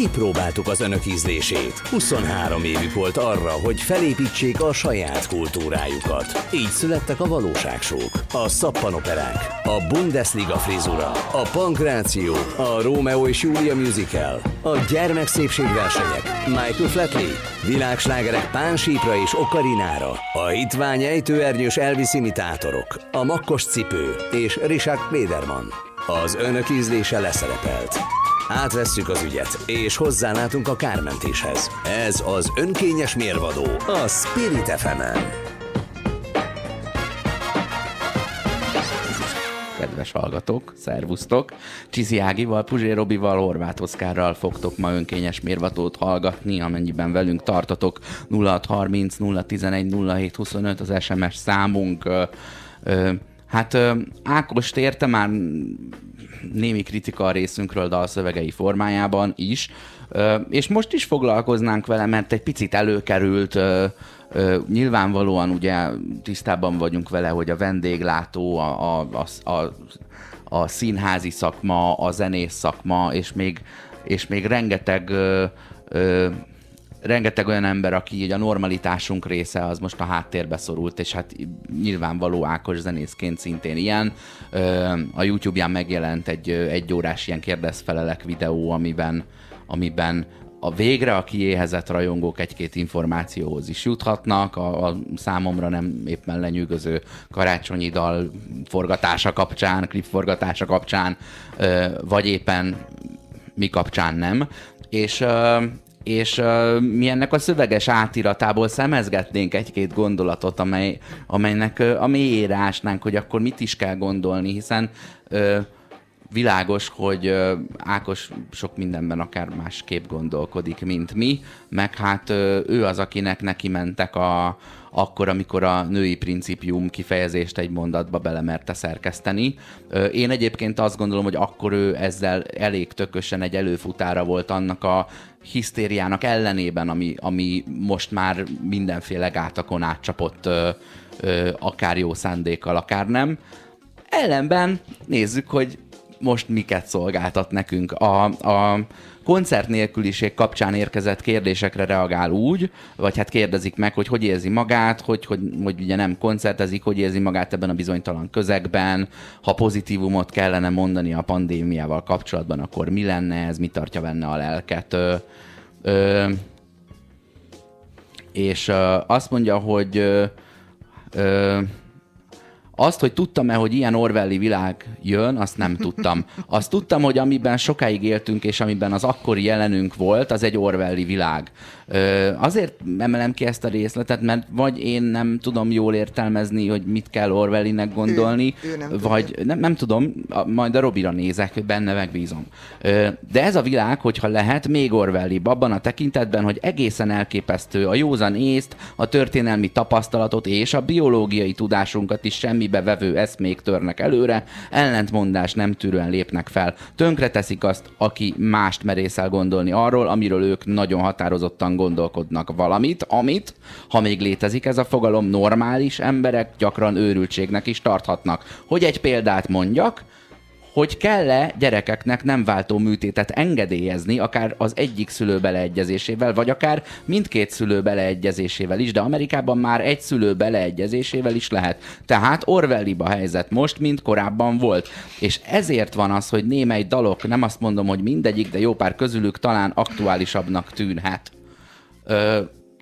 kipróbáltuk az önök ízlését. 23 évük volt arra, hogy felépítsék a saját kultúrájukat. Így születtek a valóságsók, a szappanoperák, a Bundesliga frizura, a pankráció, a Rómeó és Júlia musical, a gyermekszépségversenyek, Michael Flatley, világslágerek Pánsípra és Okarinára, a hitvány ejtőernyős Elvis imitátorok, a makkos cipő és Richard Klederman. Az önök ízlése leszerepelt. Átvesszük az ügyet, és hozzálátunk a kármentéshez. Ez az önkényes mérvadó a Spirit fm -en. kedves hallgatók, szervusztok! Csizi Ágival, Puzsé Robival, Horváth Oszkárral fogtok ma önkényes mérvatót hallgatni, amennyiben velünk tartotok 0630 011 0725 az SMS számunk. Hát Ákost érte már némi kritika a részünkről dalszövegei formájában is, és most is foglalkoznánk vele, mert egy picit előkerült nyilvánvalóan ugye tisztában vagyunk vele, hogy a vendéglátó, a, a, a, a, a színházi szakma, a zenész szakma, és még, és még rengeteg rengeteg olyan ember, aki így a normalitásunk része, az most a háttérbe szorult, és hát nyilvánvaló Ákos zenészként szintén ilyen. A YouTube-ján megjelent egy egy órás ilyen kérdezfelelek videó, amiben, amiben a végre a kiéhezett rajongók egy-két információhoz is juthatnak, a, a számomra nem éppen lenyűgöző karácsonyi dal forgatása kapcsán, klip forgatása kapcsán, vagy éppen mi kapcsán nem. És és uh, mi ennek a szöveges átiratából szemezgetnénk egy-két gondolatot, amely, amelynek uh, a mélyére ásnánk, hogy akkor mit is kell gondolni, hiszen uh, világos, hogy uh, Ákos sok mindenben akár másképp gondolkodik, mint mi, meg hát uh, ő az, akinek neki mentek a, akkor, amikor a női principium kifejezést egy mondatba belemerte szerkeszteni. Én egyébként azt gondolom, hogy akkor ő ezzel elég tökösen egy előfutára volt annak a hisztériának ellenében, ami, ami most már mindenféle gátakon átcsapott akár jó szándékkal, akár nem. Ellenben nézzük, hogy most miket szolgáltat nekünk. A, a koncert nélküliség kapcsán érkezett kérdésekre reagál úgy, vagy hát kérdezik meg, hogy hogy érzi magát, hogy, hogy, hogy ugye nem koncertezik, hogy érzi magát ebben a bizonytalan közegben, ha pozitívumot kellene mondani a pandémiával kapcsolatban, akkor mi lenne ez, mi tartja benne a lelket. Ö, ö, és ö, azt mondja, hogy ö, ö, azt, hogy tudtam-e, hogy ilyen Orwelli világ jön, azt nem tudtam. Azt tudtam, hogy amiben sokáig éltünk, és amiben az akkori jelenünk volt, az egy Orwelli világ. Azért emelem ki ezt a részletet, mert vagy én nem tudom jól értelmezni, hogy mit kell Orwellinek gondolni, ő, ő nem vagy nem, nem tudom, majd a Robira nézek, benne megbízom. De ez a világ, hogyha lehet, még Orwelli abban a tekintetben, hogy egészen elképesztő a józan észt, a történelmi tapasztalatot és a biológiai tudásunkat is semmibe vevő eszmék törnek előre, ellentmondás nem tűrően lépnek fel. Tönkre teszik azt, aki mást merészel gondolni arról, amiről ők nagyon határozottan gondolkodnak valamit, amit, ha még létezik ez a fogalom, normális emberek gyakran őrültségnek is tarthatnak. Hogy egy példát mondjak, hogy kell-e gyerekeknek nem váltó műtétet engedélyezni, akár az egyik szülő beleegyezésével, vagy akár mindkét szülő beleegyezésével is, de Amerikában már egy szülő beleegyezésével is lehet. Tehát Orwelliba helyzet most, mint korábban volt. És ezért van az, hogy némely dalok, nem azt mondom, hogy mindegyik, de jó pár közülük talán aktuálisabbnak tűnhet.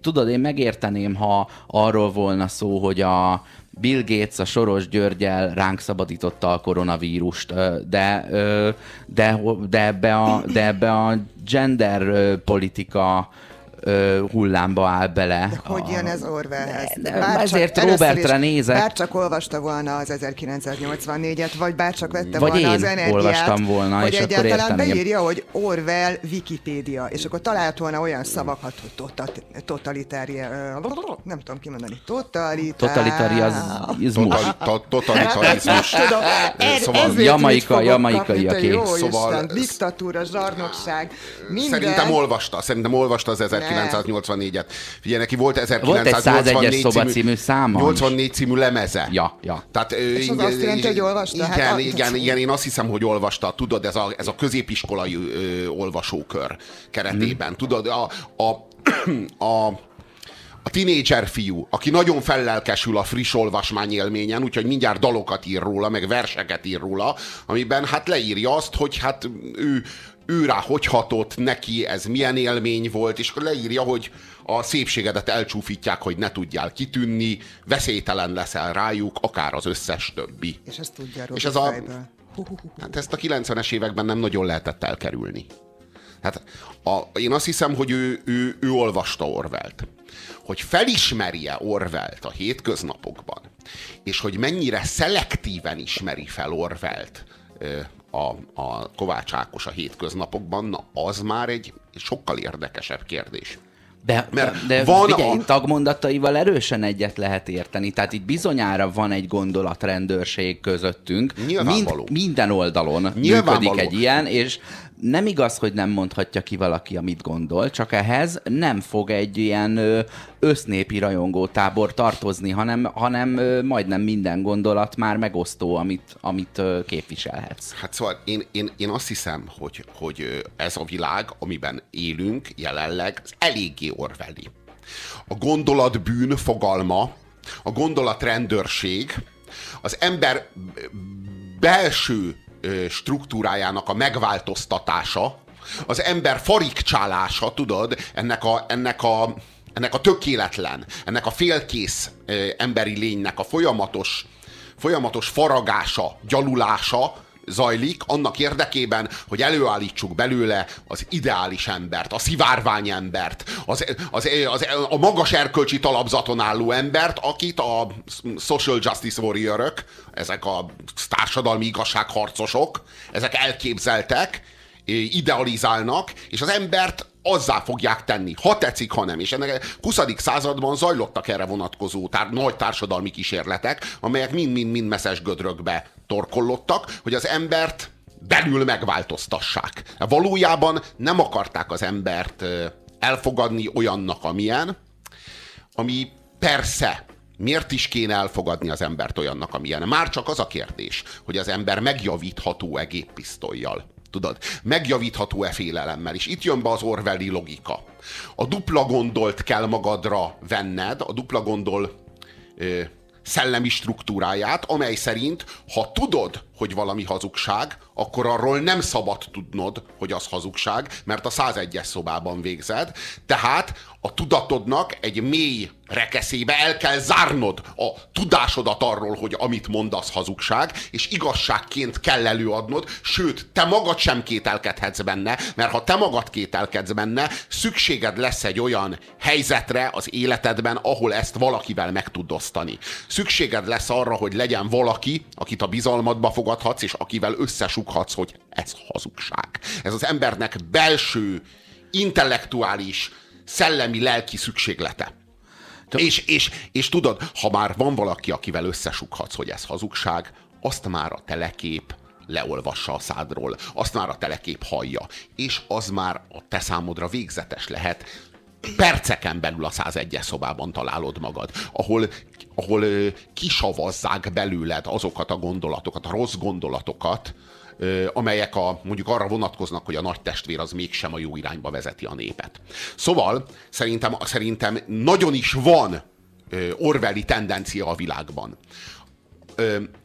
Tudod, én megérteném, ha arról volna szó, hogy a Bill Gates a Soros Györgyel ránk szabadította a koronavírust, de, de, de, ebbe, a, de ebbe a gender politika hullámba áll bele. De hogy jön ez Orwellhez? Ezért Robertre is, nézek. Bár csak olvasta volna az 1984-et, vagy bár csak vette vagy volna én az energiát, olvastam volna, hogy és egyáltalán akkor beírja, hogy Orwell Wikipédia, és akkor talált volna olyan szavakat, hogy totalitária, nem tudom kimondani, totalitariazmus. Totalitarizmus. Szóval jamaika, jamaikaiak. Szóval diktatúra, zsarnokság, minden. Szerintem olvasta, szerintem olvasta az 1984 1984-et. Figyelj, neki volt Volt egy 101-es 1984 szoba című, című száma is. 84 című lemeze. Ja, ja. Tehát, És az azt jelenti, hogy olvasta? Igen, Hát a- igen, igen, én azt hiszem, hogy olvasta. Tudod, ez a, ez a középiskolai ö, olvasókör keretében. Tudod, a, a, a a tinédzser fiú, aki nagyon fellelkesül a friss olvasmány élményen, úgyhogy mindjárt dalokat ír róla, meg verseket ír róla, amiben hát leírja azt, hogy hát ő, ő rá hogy hatott, neki ez milyen élmény volt, és akkor leírja, hogy a szépségedet elcsúfítják, hogy ne tudjál kitűnni, veszélytelen leszel rájuk, akár az összes többi. És ezt tudja És és ez a-. Hát ezt a 90-es években nem nagyon lehetett elkerülni. Hát a, én azt hiszem, hogy ő, ő, ő olvasta Orwellt. Hogy felismerje Orwellt a hétköznapokban, és hogy mennyire szelektíven ismeri fel Orwellt a, a Kovács Ákos a hétköznapokban, na az már egy sokkal érdekesebb kérdés. De, Mert de van figyelj, a- tagmondataival erősen egyet lehet érteni. Tehát itt bizonyára van egy gondolatrendőrség közöttünk. Nyilvánvaló. Mind, minden oldalon Nyilvánvaló. működik egy ilyen, és nem igaz, hogy nem mondhatja ki valaki, amit gondol, csak ehhez nem fog egy ilyen össznépi rajongótábor tartozni, hanem, hanem majdnem minden gondolat már megosztó, amit, amit képviselhetsz. Hát szóval én, én, én azt hiszem, hogy, hogy ez a világ, amiben élünk jelenleg, az eléggé orveli. A gondolatbűn fogalma, a gondolatrendőrség, az ember belső struktúrájának a megváltoztatása, az ember farigcsálása, tudod, ennek a, ennek a, ennek a tökéletlen, ennek a félkész emberi lénynek a folyamatos, folyamatos faragása, gyalulása zajlik annak érdekében, hogy előállítsuk belőle az ideális embert, a szivárvány embert, az, az, az, a magas erkölcsi talapzaton álló embert, akit a social justice warriorök, ezek a társadalmi igazságharcosok, ezek elképzeltek, idealizálnak, és az embert azzá fogják tenni, ha tetszik, ha nem. És ennek a 20. században zajlottak erre vonatkozó tár- nagy társadalmi kísérletek, amelyek mind-mind-mind messzes gödrökbe torkollottak, hogy az embert belül megváltoztassák. Valójában nem akarták az embert elfogadni olyannak, amilyen, ami persze, miért is kéne elfogadni az embert olyannak, amilyen? Már csak az a kérdés, hogy az ember megjavítható-e géppisztolyjal. Tudod, megjavítható-e félelemmel. És itt jön be az Orwelli logika. A dupla gondolt kell magadra venned, a dupla gondol ö, szellemi struktúráját, amely szerint, ha tudod, hogy valami hazugság, akkor arról nem szabad tudnod, hogy az hazugság, mert a 101-es szobában végzed. Tehát a tudatodnak egy mély rekeszébe el kell zárnod a tudásodat arról, hogy amit mondasz hazugság, és igazságként kell előadnod, sőt, te magad sem kételkedhetsz benne, mert ha te magad kételkedsz benne, szükséged lesz egy olyan helyzetre az életedben, ahol ezt valakivel meg tud osztani. Szükséged lesz arra, hogy legyen valaki, akit a bizalmadba fogadhatsz, és akivel összesughatsz, hogy ez hazugság. Ez az embernek belső, intellektuális, szellemi, lelki szükséglete. És, és, és tudod, ha már van valaki, akivel összesughatsz, hogy ez hazugság, azt már a telekép leolvassa a szádról, azt már a telekép hallja, és az már a te számodra végzetes lehet. Perceken belül a 101-es szobában találod magad, ahol, ahol kisavazzák belőled azokat a gondolatokat, a rossz gondolatokat, amelyek a, mondjuk arra vonatkoznak, hogy a nagy testvér az mégsem a jó irányba vezeti a népet. Szóval szerintem, szerintem nagyon is van ö, Orwelli tendencia a világban.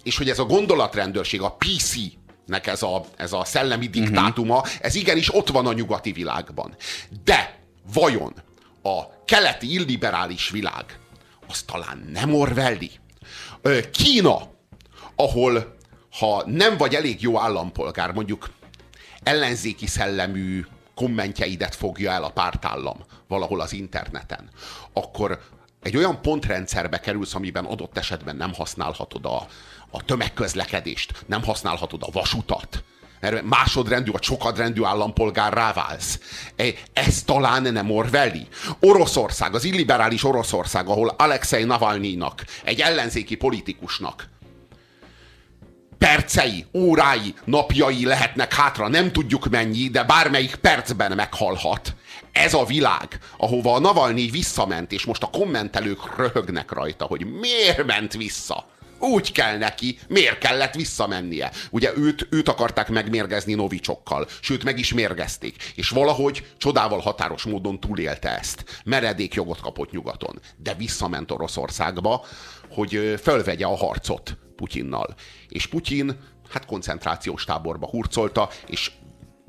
És hogy ez a gondolatrendőrség, a PC, nek ez a, ez a szellemi diktátuma, ez igenis ott van a nyugati világban. De vajon a keleti illiberális világ az talán nem Orwelli? Kína, ahol ha nem vagy elég jó állampolgár, mondjuk ellenzéki szellemű kommentjeidet fogja el a pártállam valahol az interneten, akkor egy olyan pontrendszerbe kerülsz, amiben adott esetben nem használhatod a, a tömegközlekedést, nem használhatod a vasutat, mert másodrendű vagy sokadrendű állampolgár válsz. E, Ez talán nem Orwelli. Oroszország, az illiberális Oroszország, ahol Alexei Navalnyinak, egy ellenzéki politikusnak percei, órái, napjai lehetnek hátra, nem tudjuk mennyi, de bármelyik percben meghalhat. ez a világ, ahova a Navalnyi visszament, és most a kommentelők röhögnek rajta, hogy miért ment vissza. Úgy kell neki, miért kellett visszamennie. Ugye őt, őt akarták megmérgezni novicsokkal, sőt meg is mérgezték, és valahogy csodával határos módon túlélte ezt. Meredék jogot kapott nyugaton, de visszament Oroszországba, hogy fölvegye a harcot Putyinnal. És Putyin hát koncentrációs táborba hurcolta, és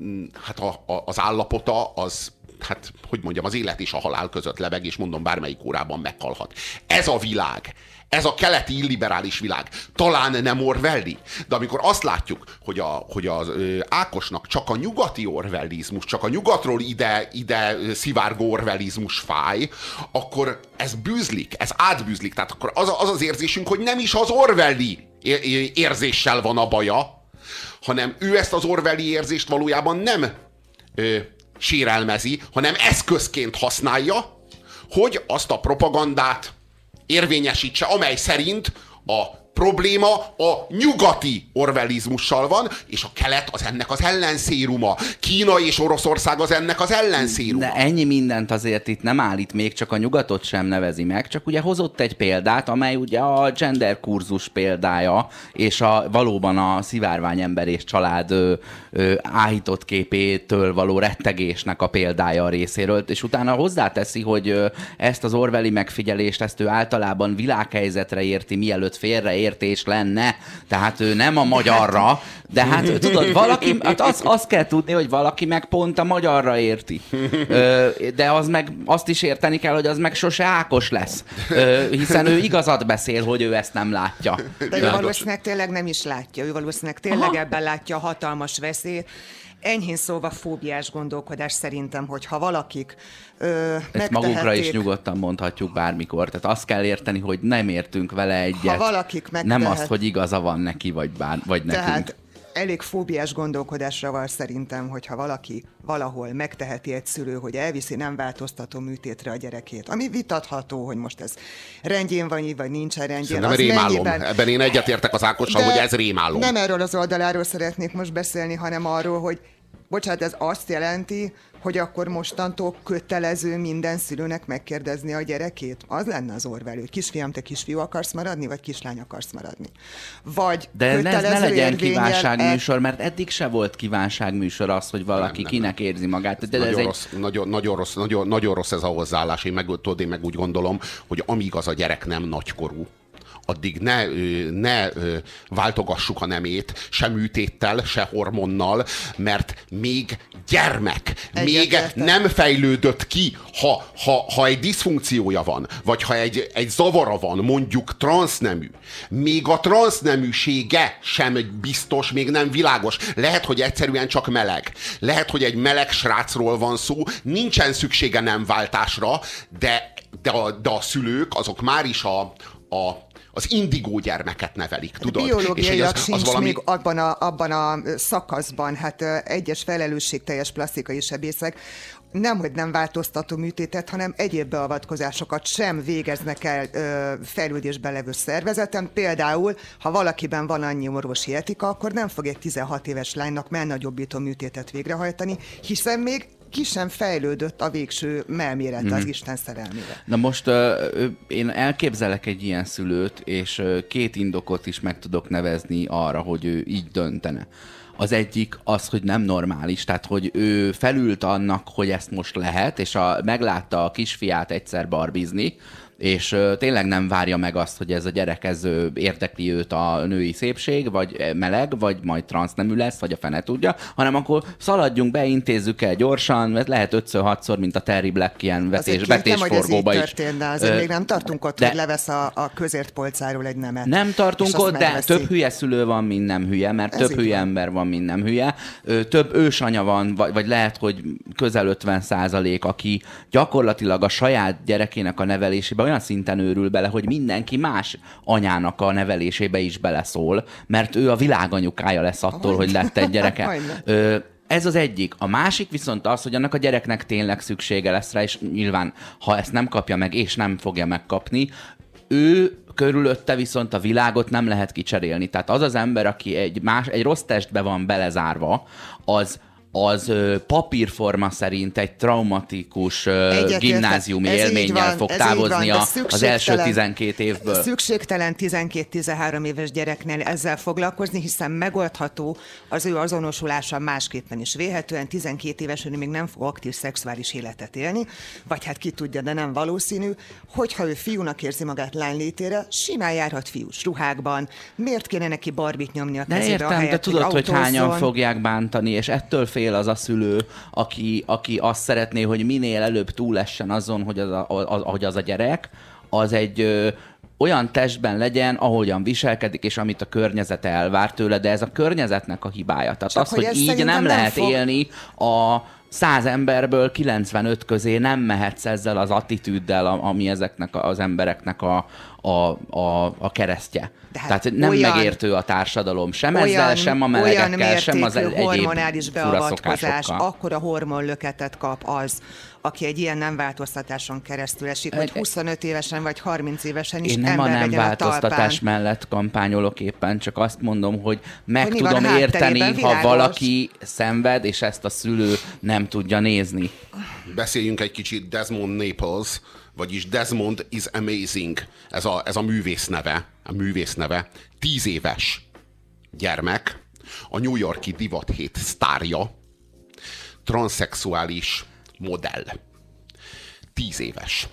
mm, hát a, a, az állapota az hát, hogy mondjam, az élet és a halál között lebeg, és mondom, bármelyik órában meghalhat. Ez a világ, ez a keleti illiberális világ. Talán nem Orwelli, de amikor azt látjuk, hogy, a, hogy az ö, Ákosnak csak a nyugati orwellizmus, csak a nyugatról ide, ide szivárgó orwellizmus fáj, akkor ez bűzlik, ez átbűzlik. Tehát akkor az az, az érzésünk, hogy nem is az Orwelli érzéssel van a baja, hanem ő ezt az Orwelli érzést valójában nem ö, sérelmezi, hanem eszközként használja, hogy azt a propagandát érvényesítse, amely szerint a probléma a nyugati orvelizmussal van, és a kelet az ennek az ellenszéruma. Kína és Oroszország az ennek az ellenszéruma. De ennyi mindent azért itt nem állít, még csak a nyugatot sem nevezi meg, csak ugye hozott egy példát, amely ugye a gender kurzus példája, és a, valóban a szivárvány ember és család áhított képétől való rettegésnek a példája a részéről, és utána hozzáteszi, hogy ezt az orveli megfigyelést, ezt ő általában világhelyzetre érti, mielőtt félre félreértés lenne, tehát ő nem a magyarra, de hát tudod, valaki, hát az, azt kell tudni, hogy valaki meg pont a magyarra érti. De az meg azt is érteni kell, hogy az meg sose Ákos lesz, hiszen ő igazat beszél, hogy ő ezt nem látja. De ő valószínűleg tényleg nem is látja, ő valószínűleg tényleg Aha. ebben látja a hatalmas veszélyt, enyhén szóval fóbiás gondolkodás szerintem, hogy ha valakik ö, Ezt magunkra is nyugodtan mondhatjuk bármikor. Tehát azt kell érteni, hogy nem értünk vele egyet. Ha valakik megtehet... Nem azt, hogy igaza van neki, vagy, bár, vagy nekünk. Tehát elég fóbiás gondolkodásra van szerintem, hogyha valaki valahol megteheti egy szülő, hogy elviszi nem változtató műtétre a gyerekét. Ami vitatható, hogy most ez rendjén van így, vagy nincsen rendjén. Nem rémálom. Mennyiben... Ebben én egyetértek az Ákossal, hogy ez rémálom. Nem erről az oldaláról szeretnék most beszélni, hanem arról, hogy bocsánat, ez azt jelenti, hogy akkor mostantól kötelező minden szülőnek megkérdezni a gyerekét? Az lenne az orvelő. Kisfiam, te kisfiú akarsz maradni, vagy kislány akarsz maradni? Vagy De ne, ne legyen kívánságműsor, mert eddig se volt kívánságműsor az, hogy valaki nem, nem, kinek nem. érzi magát. De nagyon, ez rossz, egy... nagyon, nagyon, rossz, nagyon, nagyon rossz ez a hozzáállás. Én meg, tudod, én meg úgy gondolom, hogy amíg az a gyerek nem nagykorú, addig ne, ne váltogassuk a nemét, se műtéttel, se hormonnal, mert még gyermek, még nem fejlődött ki, ha, ha, ha egy diszfunkciója van, vagy ha egy, egy zavara van, mondjuk transznemű, még a transzneműsége sem biztos, még nem világos. Lehet, hogy egyszerűen csak meleg. Lehet, hogy egy meleg srácról van szó, nincsen szüksége nem váltásra, de, de, a, de a szülők azok már is a, a az indigó gyermeket nevelik, tudod? Biológiailag sincs az valami... még abban a, abban a szakaszban, hát egyes felelősségteljes plastikai sebészek nem, hogy nem változtató műtétet, hanem egyéb beavatkozásokat sem végeznek el ö, fejlődésben levő szervezeten. Például, ha valakiben van annyi orvosi etika, akkor nem fog egy 16 éves lánynak nagyobbító műtétet végrehajtani, hiszen még ki sem fejlődött a végső melméret mm. az mhm. Isten szerelmére. Na most uh, én elképzelek egy ilyen szülőt, és uh, két indokot is meg tudok nevezni arra, hogy ő így döntene. Az egyik az, hogy nem normális, tehát hogy ő felült annak, hogy ezt most lehet, és a, meglátta a kisfiát egyszer barbizni, és tényleg nem várja meg azt, hogy ez a gyerek ez érdekli őt a női szépség, vagy meleg, vagy majd transznemű lesz, vagy a fene tudja, hanem akkor szaladjunk be, intézzük el gyorsan, mert lehet 5-6-szor, mint a Terry Black ilyen vetés, vetésforgóba is. Történt, de azért ö, még nem tartunk ott, de, hogy levesz a, a közért polcáról egy nemet. Nem tartunk ott, de több hülye szülő van, mint nem hülye, mert ez több hülye van. ember van, mint nem hülye. Ö, több ősanya van, vagy, vagy lehet, hogy közel 50 százalék, aki gyakorlatilag a saját gyerekének a nevelésébe olyan szinten őrül bele, hogy mindenki más anyának a nevelésébe is beleszól, mert ő a világanyukája lesz attól, hogy lett egy gyereke. Ö, ez az egyik. A másik viszont az, hogy annak a gyereknek tényleg szüksége lesz rá, és nyilván, ha ezt nem kapja meg, és nem fogja megkapni, ő körülötte viszont a világot nem lehet kicserélni. Tehát az az ember, aki egy, más, egy rossz testbe van belezárva, az az ö, papírforma szerint egy traumatikus ö, Egyetértek. gimnáziumi élménnyel van, fog van, távozni de a, az első szükségtelen- 12 évből. Szükségtelen 12-13 éves gyereknél ezzel foglalkozni, hiszen megoldható az ő azonosulása másképpen is. Véhetően 12 évesen még nem fog aktív szexuális életet élni, vagy hát ki tudja, de nem valószínű, hogyha ő fiúnak érzi magát lánylétére, simán járhat fiús ruhákban. Miért kéne neki barbit nyomni a De kezébe, értem, de ahelyett, tudod, hogy, autózzon? hányan fogják bántani, és ettől fél az a szülő, aki, aki azt szeretné, hogy minél előbb túlessen azon, hogy az a, az, hogy az a gyerek, az egy ö, olyan testben legyen, ahogyan viselkedik, és amit a környezete elvár tőle, de ez a környezetnek a hibája. Tehát Csak az, hogy hogy így nem nem lehet fog- élni a száz emberből 95 közé nem mehetsz ezzel az attitűddel, a- ami ezeknek az embereknek a, a, a, a keresztje. De hát Tehát nem olyan- megértő a társadalom, sem ezzel, sem a melegekkel, sem az egyéb hormonális beavatkozás, szokásokkal. akkora hormonlöketet kap az, aki egy ilyen nem változtatáson keresztül esik, hogy Egy- 25 évesen vagy 30 évesen is Én nem a ember nem a változtatás talpán. mellett kampányolok éppen, csak azt mondom, hogy meg Hogy tudom a érteni, ha világos. valaki szenved, és ezt a szülő nem tudja nézni. Beszéljünk egy kicsit Desmond Naples, vagyis Desmond is Amazing, ez a, ez a művész neve, a művész neve. Tíz éves gyermek, a New Yorki divathét sztárja, transzexuális modell. Tíz éves.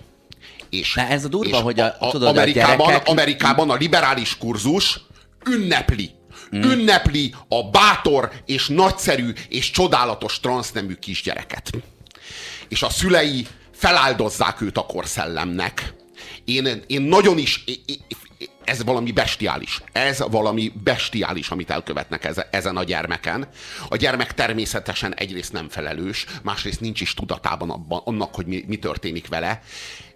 És, De ez a durva, és hogy a- tudod, a Amerikában, gyerekek- Amerikában a liberális kurzus ünnepli. Mm. Ünnepli a bátor és nagyszerű és csodálatos transznemű kisgyereket. És a szülei feláldozzák őt a korszellemnek. Én, én nagyon is... é- é- Ez valami bestiális. Ez valami bestiális, amit elkövetnek eze- ezen a gyermeken. A gyermek természetesen egyrészt nem felelős, másrészt nincs is tudatában abban, annak, hogy mi, mi történik vele.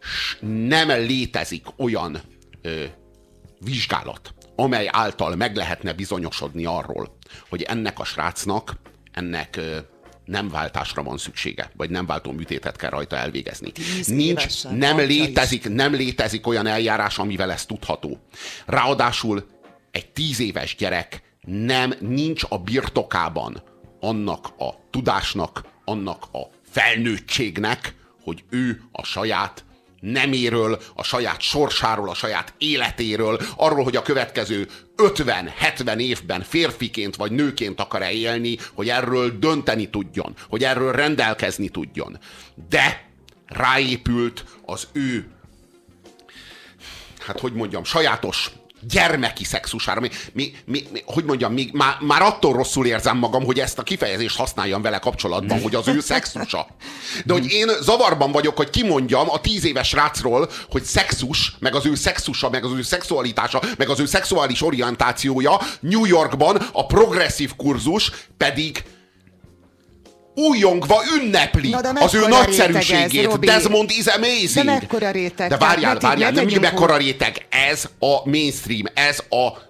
S nem létezik olyan ö, vizsgálat, amely által meg lehetne bizonyosodni arról, hogy ennek a srácnak, ennek ö, nem váltásra van szüksége, vagy nem váltó műtétet kell rajta elvégezni. Nincs, nem létezik, nem létezik olyan eljárás, amivel ez tudható. Ráadásul egy tíz éves gyerek nem nincs a birtokában annak a tudásnak, annak a felnőttségnek, hogy ő a saját neméről, a saját sorsáról, a saját életéről, arról, hogy a következő 50-70 évben férfiként vagy nőként akar-e élni, hogy erről dönteni tudjon, hogy erről rendelkezni tudjon. De ráépült az ő hát hogy mondjam, sajátos gyermeki szexusára. Mi, mi, mi, mi, hogy mondjam, mi, már, már attól rosszul érzem magam, hogy ezt a kifejezést használjam vele kapcsolatban, hogy az ő szexusa. De hogy én zavarban vagyok, hogy kimondjam a tíz éves rácról, hogy szexus, meg az ő szexusa, meg az ő szexualitása, meg az ő szexuális orientációja New Yorkban a progresszív kurzus pedig újongva ünnepli Na, az ő nagyszerűségét. ez, Robi? Desmond is amazing. De mekkora réteg? De várjál, várjál, ne nem tegyünk mekkora réteg? Ez a mainstream, ez a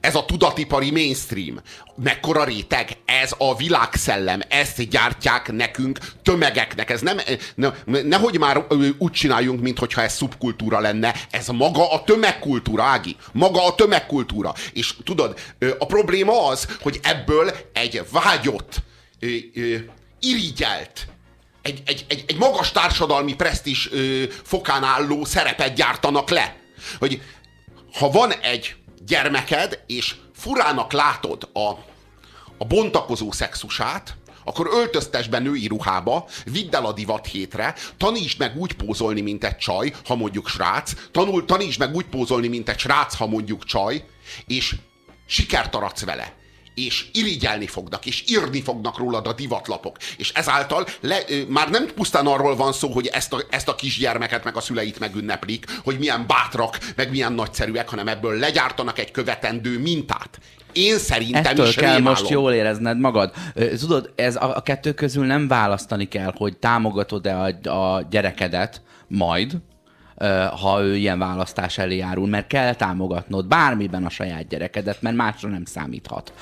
ez a tudatipari mainstream. Mekkora réteg? Ez a világszellem. Ezt gyártják nekünk, tömegeknek. Ez nem, ne, nehogy már úgy csináljunk, mintha ez szubkultúra lenne. Ez maga a tömegkultúra, Ági. Maga a tömegkultúra. És tudod, a probléma az, hogy ebből egy vágyott, irigyelt, egy, egy, egy, egy magas társadalmi presztis ö, fokán álló szerepet gyártanak le. Hogy ha van egy gyermeked, és furának látod a, a bontakozó szexusát, akkor öltöztes be női ruhába, vidd el a divat hétre, tanítsd meg úgy pózolni, mint egy csaj, ha mondjuk srác, tanul, tanítsd meg úgy pózolni, mint egy srác, ha mondjuk csaj, és sikert aratsz vele és irigyelni fognak, és írni fognak rólad a divatlapok. És ezáltal le, már nem pusztán arról van szó, hogy ezt a, ezt a kisgyermeket, meg a szüleit megünneplik, hogy milyen bátrak, meg milyen nagyszerűek, hanem ebből legyártanak egy követendő mintát. Én szerintem Ettől is kell rémálom. most jól érezned magad. Tudod, ez a, a kettő közül nem választani kell, hogy támogatod-e a, a gyerekedet majd, ha ő ilyen választás elé járul, mert kell támogatnod bármiben a saját gyerekedet, mert másra nem számíthat.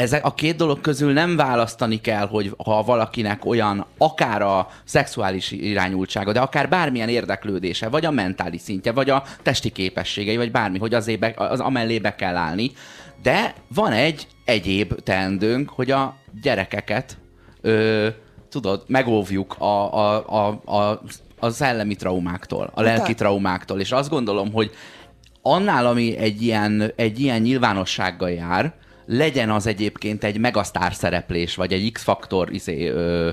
Ezek a két dolog közül nem választani kell, hogy ha valakinek olyan, akár a szexuális irányultsága, de akár bármilyen érdeklődése, vagy a mentális szintje, vagy a testi képességei, vagy bármi, hogy azért be, az amellé be kell állni. De van egy egyéb teendőnk, hogy a gyerekeket ö, tudod, megóvjuk a, a, a, a, a szellemi traumáktól, a lelki traumáktól, és azt gondolom, hogy annál, ami egy ilyen, egy ilyen nyilvánossággal jár, legyen az egyébként egy megasztár szereplés, vagy egy X-faktor izé, ö,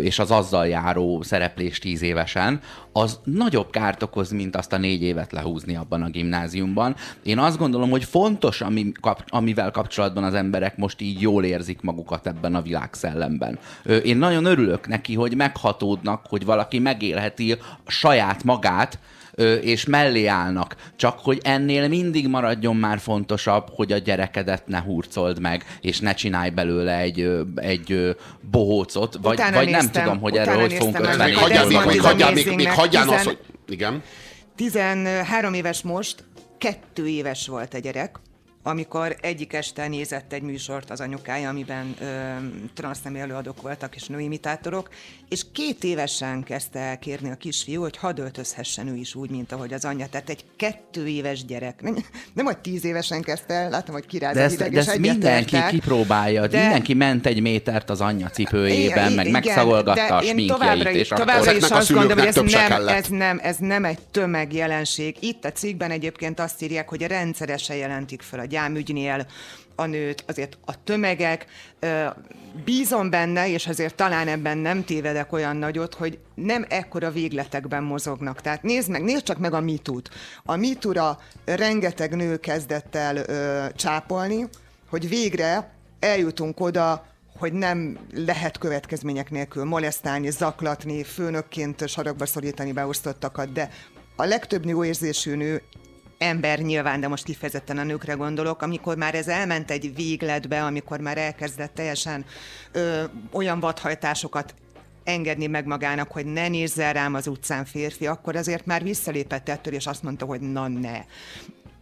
és az azzal járó szereplés tíz évesen, az nagyobb kárt okoz, mint azt a négy évet lehúzni abban a gimnáziumban. Én azt gondolom, hogy fontos, ami, amivel kapcsolatban az emberek most így jól érzik magukat ebben a világszellemben. Én nagyon örülök neki, hogy meghatódnak, hogy valaki megélheti saját magát, és mellé állnak. Csak hogy ennél mindig maradjon már fontosabb, hogy a gyerekedet ne hurcold meg, és ne csinálj belőle egy, egy bohócot, vagy, vagy nem tudom, hogy erről hogy fogunk 50 még, még, még, hagyján, még, még hagyján az, hogy... Igen. 13 éves most, kettő éves volt a gyerek, amikor egyik este nézett egy műsort az anyukája, amiben ö, transznemű előadók voltak és nőimitátorok, és két évesen kezdte el kérni a kisfiú, hogy hadd öltözhessen ő is úgy, mint ahogy az anyja. Tehát egy kettő éves gyerek. Nem, nem hogy tíz évesen kezdte el, látom, hogy király de ezt, de ezt mindenki értek, kipróbálja, de... mindenki ment egy métert az anyja cipőjében, meg igen, megszagolgatta a sminkjeit. És továbbra is azt gondolom, hogy ez nem, ez, nem, ez nem egy tömegjelenség. Itt a cikkben egyébként azt írják, hogy rendszeresen jelentik fel a gyámügynél, a nőt, azért a tömegek, bízom benne, és azért talán ebben nem tévedek olyan nagyot, hogy nem ekkora végletekben mozognak. Tehát nézd meg, nézd csak meg a mitút. A mitúra rengeteg nő kezdett el ö, csápolni, hogy végre eljutunk oda, hogy nem lehet következmények nélkül molesztálni, zaklatni, főnökként sarokba szorítani beosztottakat, de a legtöbb jó érzésű nő ember nyilván, de most kifejezetten a nőkre gondolok, amikor már ez elment egy végletbe, amikor már elkezdett teljesen ö, olyan vadhajtásokat engedni meg magának, hogy ne nézzen rám az utcán férfi, akkor azért már visszalépett ettől, és azt mondta, hogy na ne.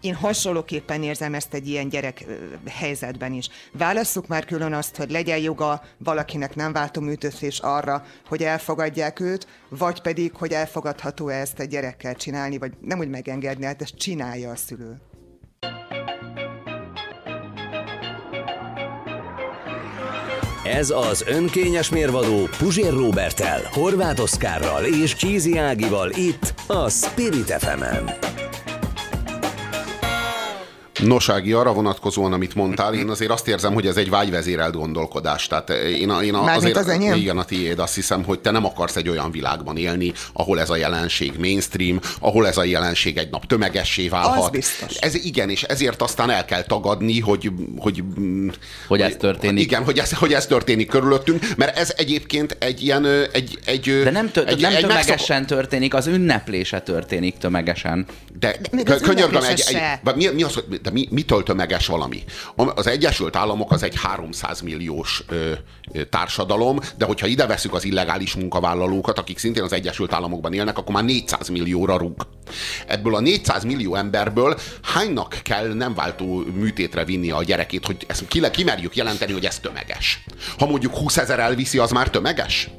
Én hasonlóképpen érzem ezt egy ilyen gyerek helyzetben is. Válasszuk már külön azt, hogy legyen joga valakinek nem váltó műtöszés arra, hogy elfogadják őt, vagy pedig, hogy elfogadható -e ezt egy gyerekkel csinálni, vagy nem úgy megengedni, hát ezt csinálja a szülő. Ez az önkényes mérvadó Puzsér Robertel, Horváth Oszkárral és Csízi Ágival itt a Spirit fm -en. Nosági, arra vonatkozóan, amit mondtál, én azért azt érzem, hogy ez egy vágyvezérelt gondolkodás. Tehát én, én azért, az enyém? igen, a tiéd, azt hiszem, hogy te nem akarsz egy olyan világban élni, ahol ez a jelenség mainstream, ahol ez a jelenség egy nap tömegessé válhat. Az biztos. Ez igen, és ezért aztán el kell tagadni, hogy hogy, hogy ez történik. Igen, hogy ez, hogy ez történik körülöttünk, mert ez egyébként egy ilyen egy, egy De nem, tö- egy, nem egy tömegesen megszok... történik, az ünneplése történik tömegesen. De, de könyörgöm, egy, egy, mi, mi az, de mi, mitől tömeges valami? Az Egyesült Államok az egy 300 milliós ö, társadalom, de hogyha ide veszük az illegális munkavállalókat, akik szintén az Egyesült Államokban élnek, akkor már 400 millióra rúg. Ebből a 400 millió emberből hánynak kell nem váltó műtétre vinni a gyerekét, hogy ezt kimerjük jelenteni, hogy ez tömeges. Ha mondjuk 20 ezer elviszi, az már tömeges?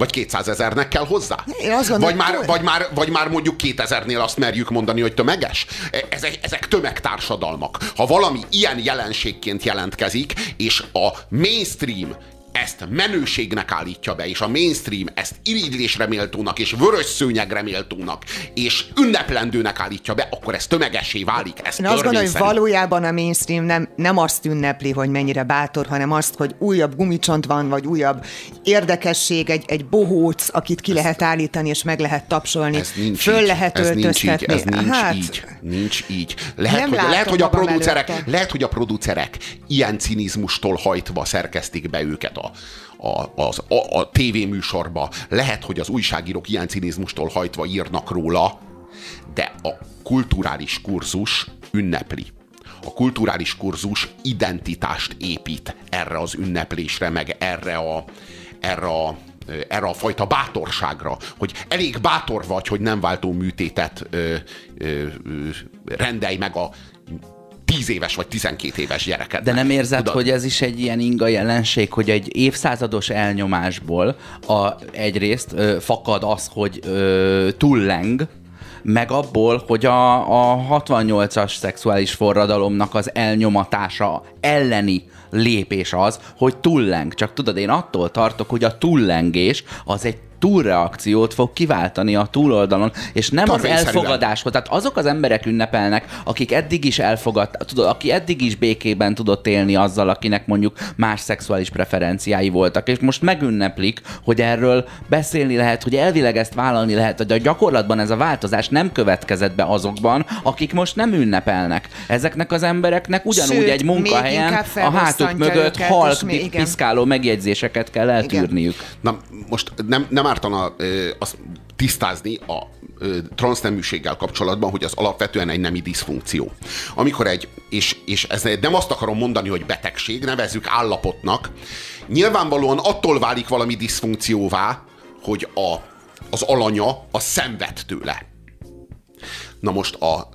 Vagy 200 ezernek kell hozzá? Én azt gondolom, vagy, már, vagy, már, vagy már mondjuk 2000-nél azt merjük mondani, hogy tömeges? E, ezek, ezek tömegtársadalmak. Ha valami ilyen jelenségként jelentkezik, és a mainstream ezt menőségnek állítja be, és a mainstream ezt irigylésre méltónak, és vörös szőnyegre méltónak, és ünneplendőnek állítja be, akkor ez tömegesé válik. Ez Én azt gondolom, hogy valójában a mainstream nem, nem azt ünnepli, hogy mennyire bátor, hanem azt, hogy újabb gumicsont van, vagy újabb érdekesség, egy, egy bohóc, akit ki ez, lehet állítani, és meg lehet tapsolni. Ez nincs Föl így. lehet ez nincs így, ez nincs hát, így. Nincs így. Lehet, hogy, lehet, hogy a producerek, lehet, hogy a producerek ilyen cinizmustól hajtva szerkesztik be őket a, a, az, a, a tévéműsorba. Lehet, hogy az újságírók ilyen cinizmustól hajtva írnak róla, de a kulturális kurzus ünnepli. A kulturális kurzus identitást épít erre az ünneplésre, meg erre a, erre a erre a fajta bátorságra, hogy elég bátor vagy, hogy nem váltó műtétet ö, ö, ö, rendelj meg a 10 éves vagy 12 éves gyereket. De nem érzed, Tudod? hogy ez is egy ilyen inga jelenség, hogy egy évszázados elnyomásból a, egyrészt ö, fakad az, hogy ö, túlleng, meg abból, hogy a, a 68-as szexuális forradalomnak az elnyomatása elleni lépés az, hogy túlleng. Csak tudod, én attól tartok, hogy a túllengés az egy túlreakciót fog kiváltani a túloldalon, és nem az elfogadáshoz. Tehát azok az emberek ünnepelnek, akik eddig is elfogadt, tudod, aki eddig is békében tudott élni azzal, akinek mondjuk más szexuális preferenciái voltak, és most megünneplik, hogy erről beszélni lehet, hogy elvileg ezt vállalni lehet, hogy a gyakorlatban ez a változás nem következett be azokban, akik most nem ünnepelnek. Ezeknek az embereknek ugyanúgy Sőt, egy munkahelyen a hátuk mögött halk, piszkáló megjegyzéseket kell eltűrniük. Igen. Na, most nem, nem ártana azt tisztázni a transzneműséggel kapcsolatban, hogy az alapvetően egy nemi diszfunkció. Amikor egy, és, és ez nem azt akarom mondani, hogy betegség, nevezzük állapotnak, nyilvánvalóan attól válik valami diszfunkcióvá, hogy a, az alanya a szenved tőle. Na most a,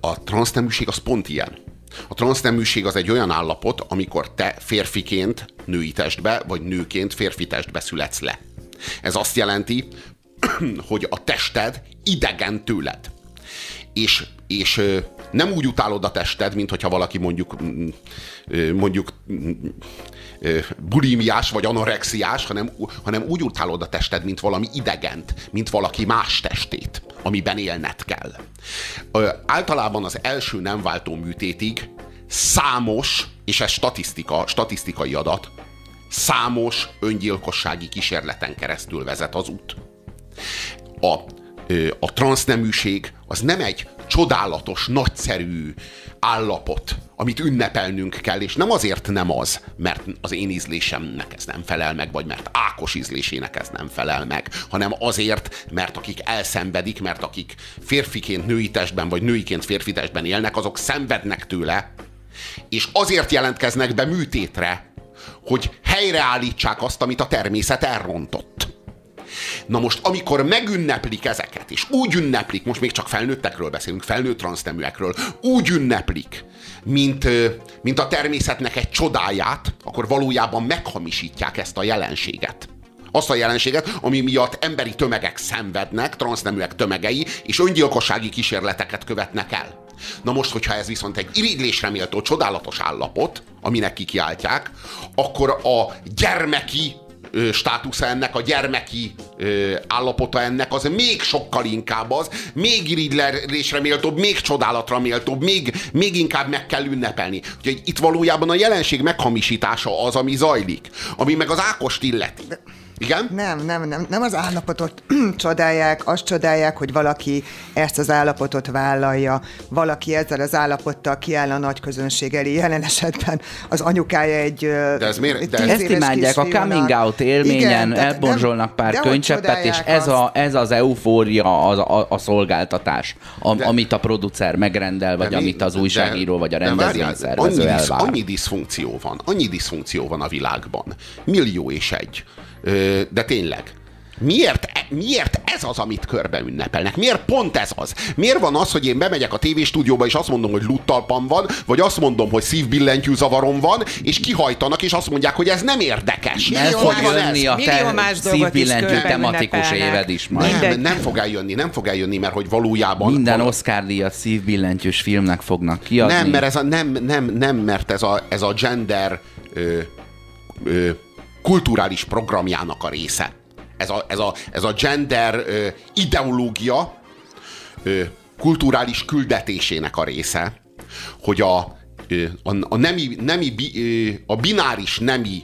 a transzneműség az pont ilyen. A transzneműség az egy olyan állapot, amikor te férfiként női testbe, vagy nőként férfi testbe születsz le. Ez azt jelenti, hogy a tested idegen tőled. És, és nem úgy utálod a tested, mint hogyha valaki mondjuk mondjuk bulimiás vagy anorexiás, hanem, hanem úgy utálod a tested, mint valami idegent, mint valaki más testét, amiben élned kell. Általában az első nem váltó műtétig számos, és ez statisztika, statisztikai adat, számos öngyilkossági kísérleten keresztül vezet az út. A, a transzneműség az nem egy csodálatos, nagyszerű állapot, amit ünnepelnünk kell, és nem azért nem az, mert az én ízlésemnek ez nem felel meg, vagy mert Ákos ízlésének ez nem felel meg, hanem azért, mert akik elszenvedik, mert akik férfiként női testben, vagy nőiként férfi testben élnek, azok szenvednek tőle, és azért jelentkeznek be műtétre, hogy helyreállítsák azt, amit a természet elrontott. Na most, amikor megünneplik ezeket, és úgy ünneplik, most még csak felnőttekről beszélünk, felnőtt transzneműekről, úgy ünneplik, mint, mint a természetnek egy csodáját, akkor valójában meghamisítják ezt a jelenséget. Azt a jelenséget, ami miatt emberi tömegek szenvednek, transzneműek tömegei, és öngyilkossági kísérleteket követnek el. Na most, hogyha ez viszont egy irigylésre méltó, csodálatos állapot, aminek kikiáltják, akkor a gyermeki státusza ennek, a gyermeki ö, állapota ennek, az még sokkal inkább az, még irigylésre méltóbb, még csodálatra méltóbb, még, még inkább meg kell ünnepelni. Úgyhogy itt valójában a jelenség meghamisítása az, ami zajlik, ami meg az Ákost illeti. Igen? Nem, nem, nem, nem az állapotot csodálják, azt csodálják, hogy valaki ezt az állapotot vállalja, valaki ezzel az állapottal kiáll a nagy közönség elé. Jelen esetben az anyukája egy de ez miért, de Ezt imádják, a coming out élményen Igen, elborzsolnak pár könycsepet, és ez, a, ez az eufória, az, a, a szolgáltatás, a, de, amit a producer megrendel, vagy de, amit az újságíró, de, vagy a rendezvényszervező elvár. Annyi diszfunkció van, annyi diszfunkció van a világban. Millió és egy de tényleg. Miért, miért ez az, amit körbe ünnepelnek? Miért pont ez az? Miért van az, hogy én bemegyek a tévéstúdióba, és azt mondom, hogy luttalpam van, vagy azt mondom, hogy szívbillentyű zavarom van, és kihajtanak, és azt mondják, hogy ez nem érdekes. Nem fog jönni a te szívbillentyű tematikus éved is majd. Nem, nem fog eljönni, nem fog eljönni, mert hogy valójában... Minden val- Oscar díjat szívbillentyűs filmnek fognak kiadni. Nem, mert ez a, nem, nem, nem, mert ez a, ez a gender ö, ö, kulturális programjának a része. Ez a, ez a, ez a gender ö, ideológia ö, kulturális küldetésének a része, hogy a, a, a, nemi, nemi, a bináris nemi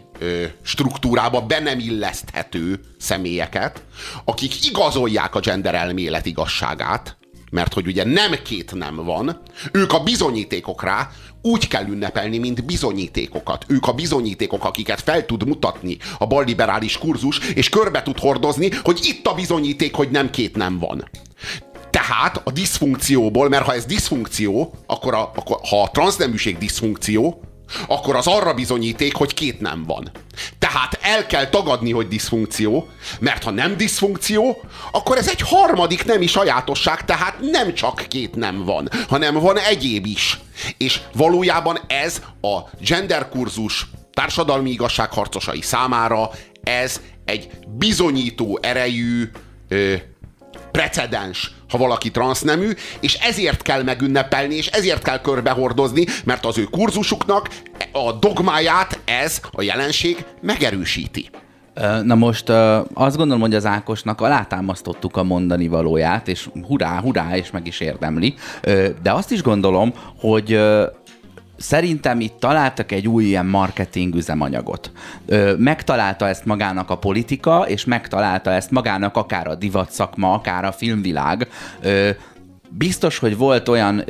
struktúrába be nem illeszthető személyeket, akik igazolják a gender elmélet igazságát, mert hogy ugye nem két nem van, ők a bizonyítékok rá úgy kell ünnepelni, mint bizonyítékokat. Ők a bizonyítékok, akiket fel tud mutatni a balliberális kurzus, és körbe tud hordozni, hogy itt a bizonyíték, hogy nem két nem van. Tehát a diszfunkcióból, mert ha ez diszfunkció, akkor, a, akkor ha a transzneműség diszfunkció, akkor az arra bizonyíték, hogy két nem van. Tehát el kell tagadni, hogy diszfunkció, mert ha nem diszfunkció, akkor ez egy harmadik nemi sajátosság, tehát nem csak két nem van, hanem van egyéb is. És valójában ez a genderkurzus társadalmi igazságharcosai számára ez egy bizonyító erejű ö, precedens, ha valaki transznemű, és ezért kell megünnepelni, és ezért kell körbehordozni, mert az ő kurzusuknak a dogmáját ez a jelenség megerősíti. Na most azt gondolom, hogy az Ákosnak alátámasztottuk a mondani valóját, és hurrá, hurrá, és meg is érdemli. De azt is gondolom, hogy szerintem itt találtak egy új ilyen marketing üzemanyagot. Megtalálta ezt magának a politika, és megtalálta ezt magának akár a divat szakma, akár a filmvilág. Biztos, hogy volt olyan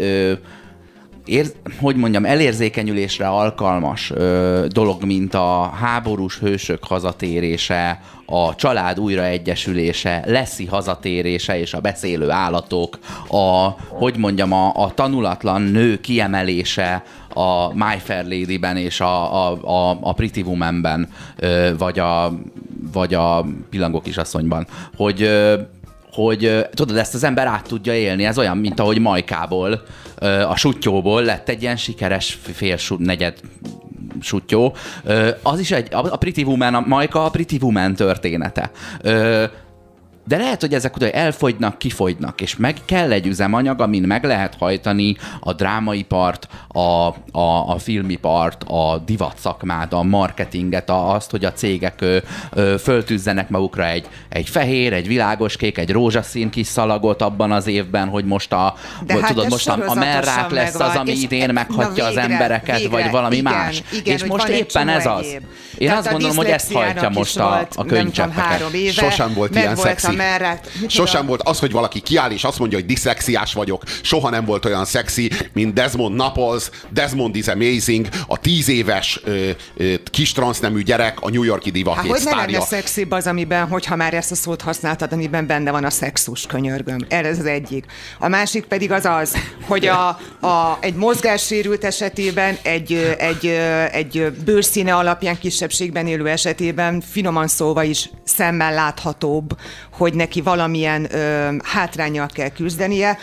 ér, hogy mondjam, elérzékenyülésre alkalmas ö, dolog, mint a háborús hősök hazatérése, a család újraegyesülése, Leszi hazatérése és a beszélő állatok, a, hogy mondjam, a, a tanulatlan nő kiemelése a My Fair Lady-ben és a, a, a, a Pretty Woman-ben, ö, vagy a, vagy a Pillangó kisasszonyban, hogy ö, hogy tudod, ezt az ember át tudja élni. Ez olyan, mint ahogy Majkából, a sutyóból lett egy ilyen sikeres fél negyed sutyó. Az is egy, a Pretty Woman, a Majka a Pretty Woman története. De lehet, hogy ezek után elfogynak, kifogynak, és meg kell egy üzemanyag, amin meg lehet hajtani a drámaipart, a, a, a filmipart, a divat szakmát, a marketinget, a, azt, hogy a cégek ö, ö, föltűzzenek magukra egy, egy fehér, egy világos kék, egy rózsaszín kis szalagot abban az évben, hogy most a, De hát tudod, most a, a merrák lesz megvan, az, ami idén meghatja végre, az embereket, végre, vagy valami igen, más. Igen, és most éppen ez az. Én Tehát azt gondolom, hogy ezt hajtja most a, a könyvcseppeket. Sosem volt ilyen szexi amerre. Sosem volt az, hogy valaki kiáll és azt mondja, hogy diszlexiás vagyok. Soha nem volt olyan szexi, mint Desmond Naples. Desmond is amazing. A tíz éves ö, ö, kis transznemű gyerek a New Yorki divat hát, hogy ne lenne szexibb az, amiben, hogyha már ezt a szót használtad, amiben benne van a szexus könyörgöm. Ez az egyik. A másik pedig az az, hogy a, a, egy mozgássérült esetében, egy, egy, egy bőrszíne alapján kisebbségben élő esetében finoman szóva is szemmel láthatóbb, hogy neki valamilyen ö, hátrányjal kell küzdenie.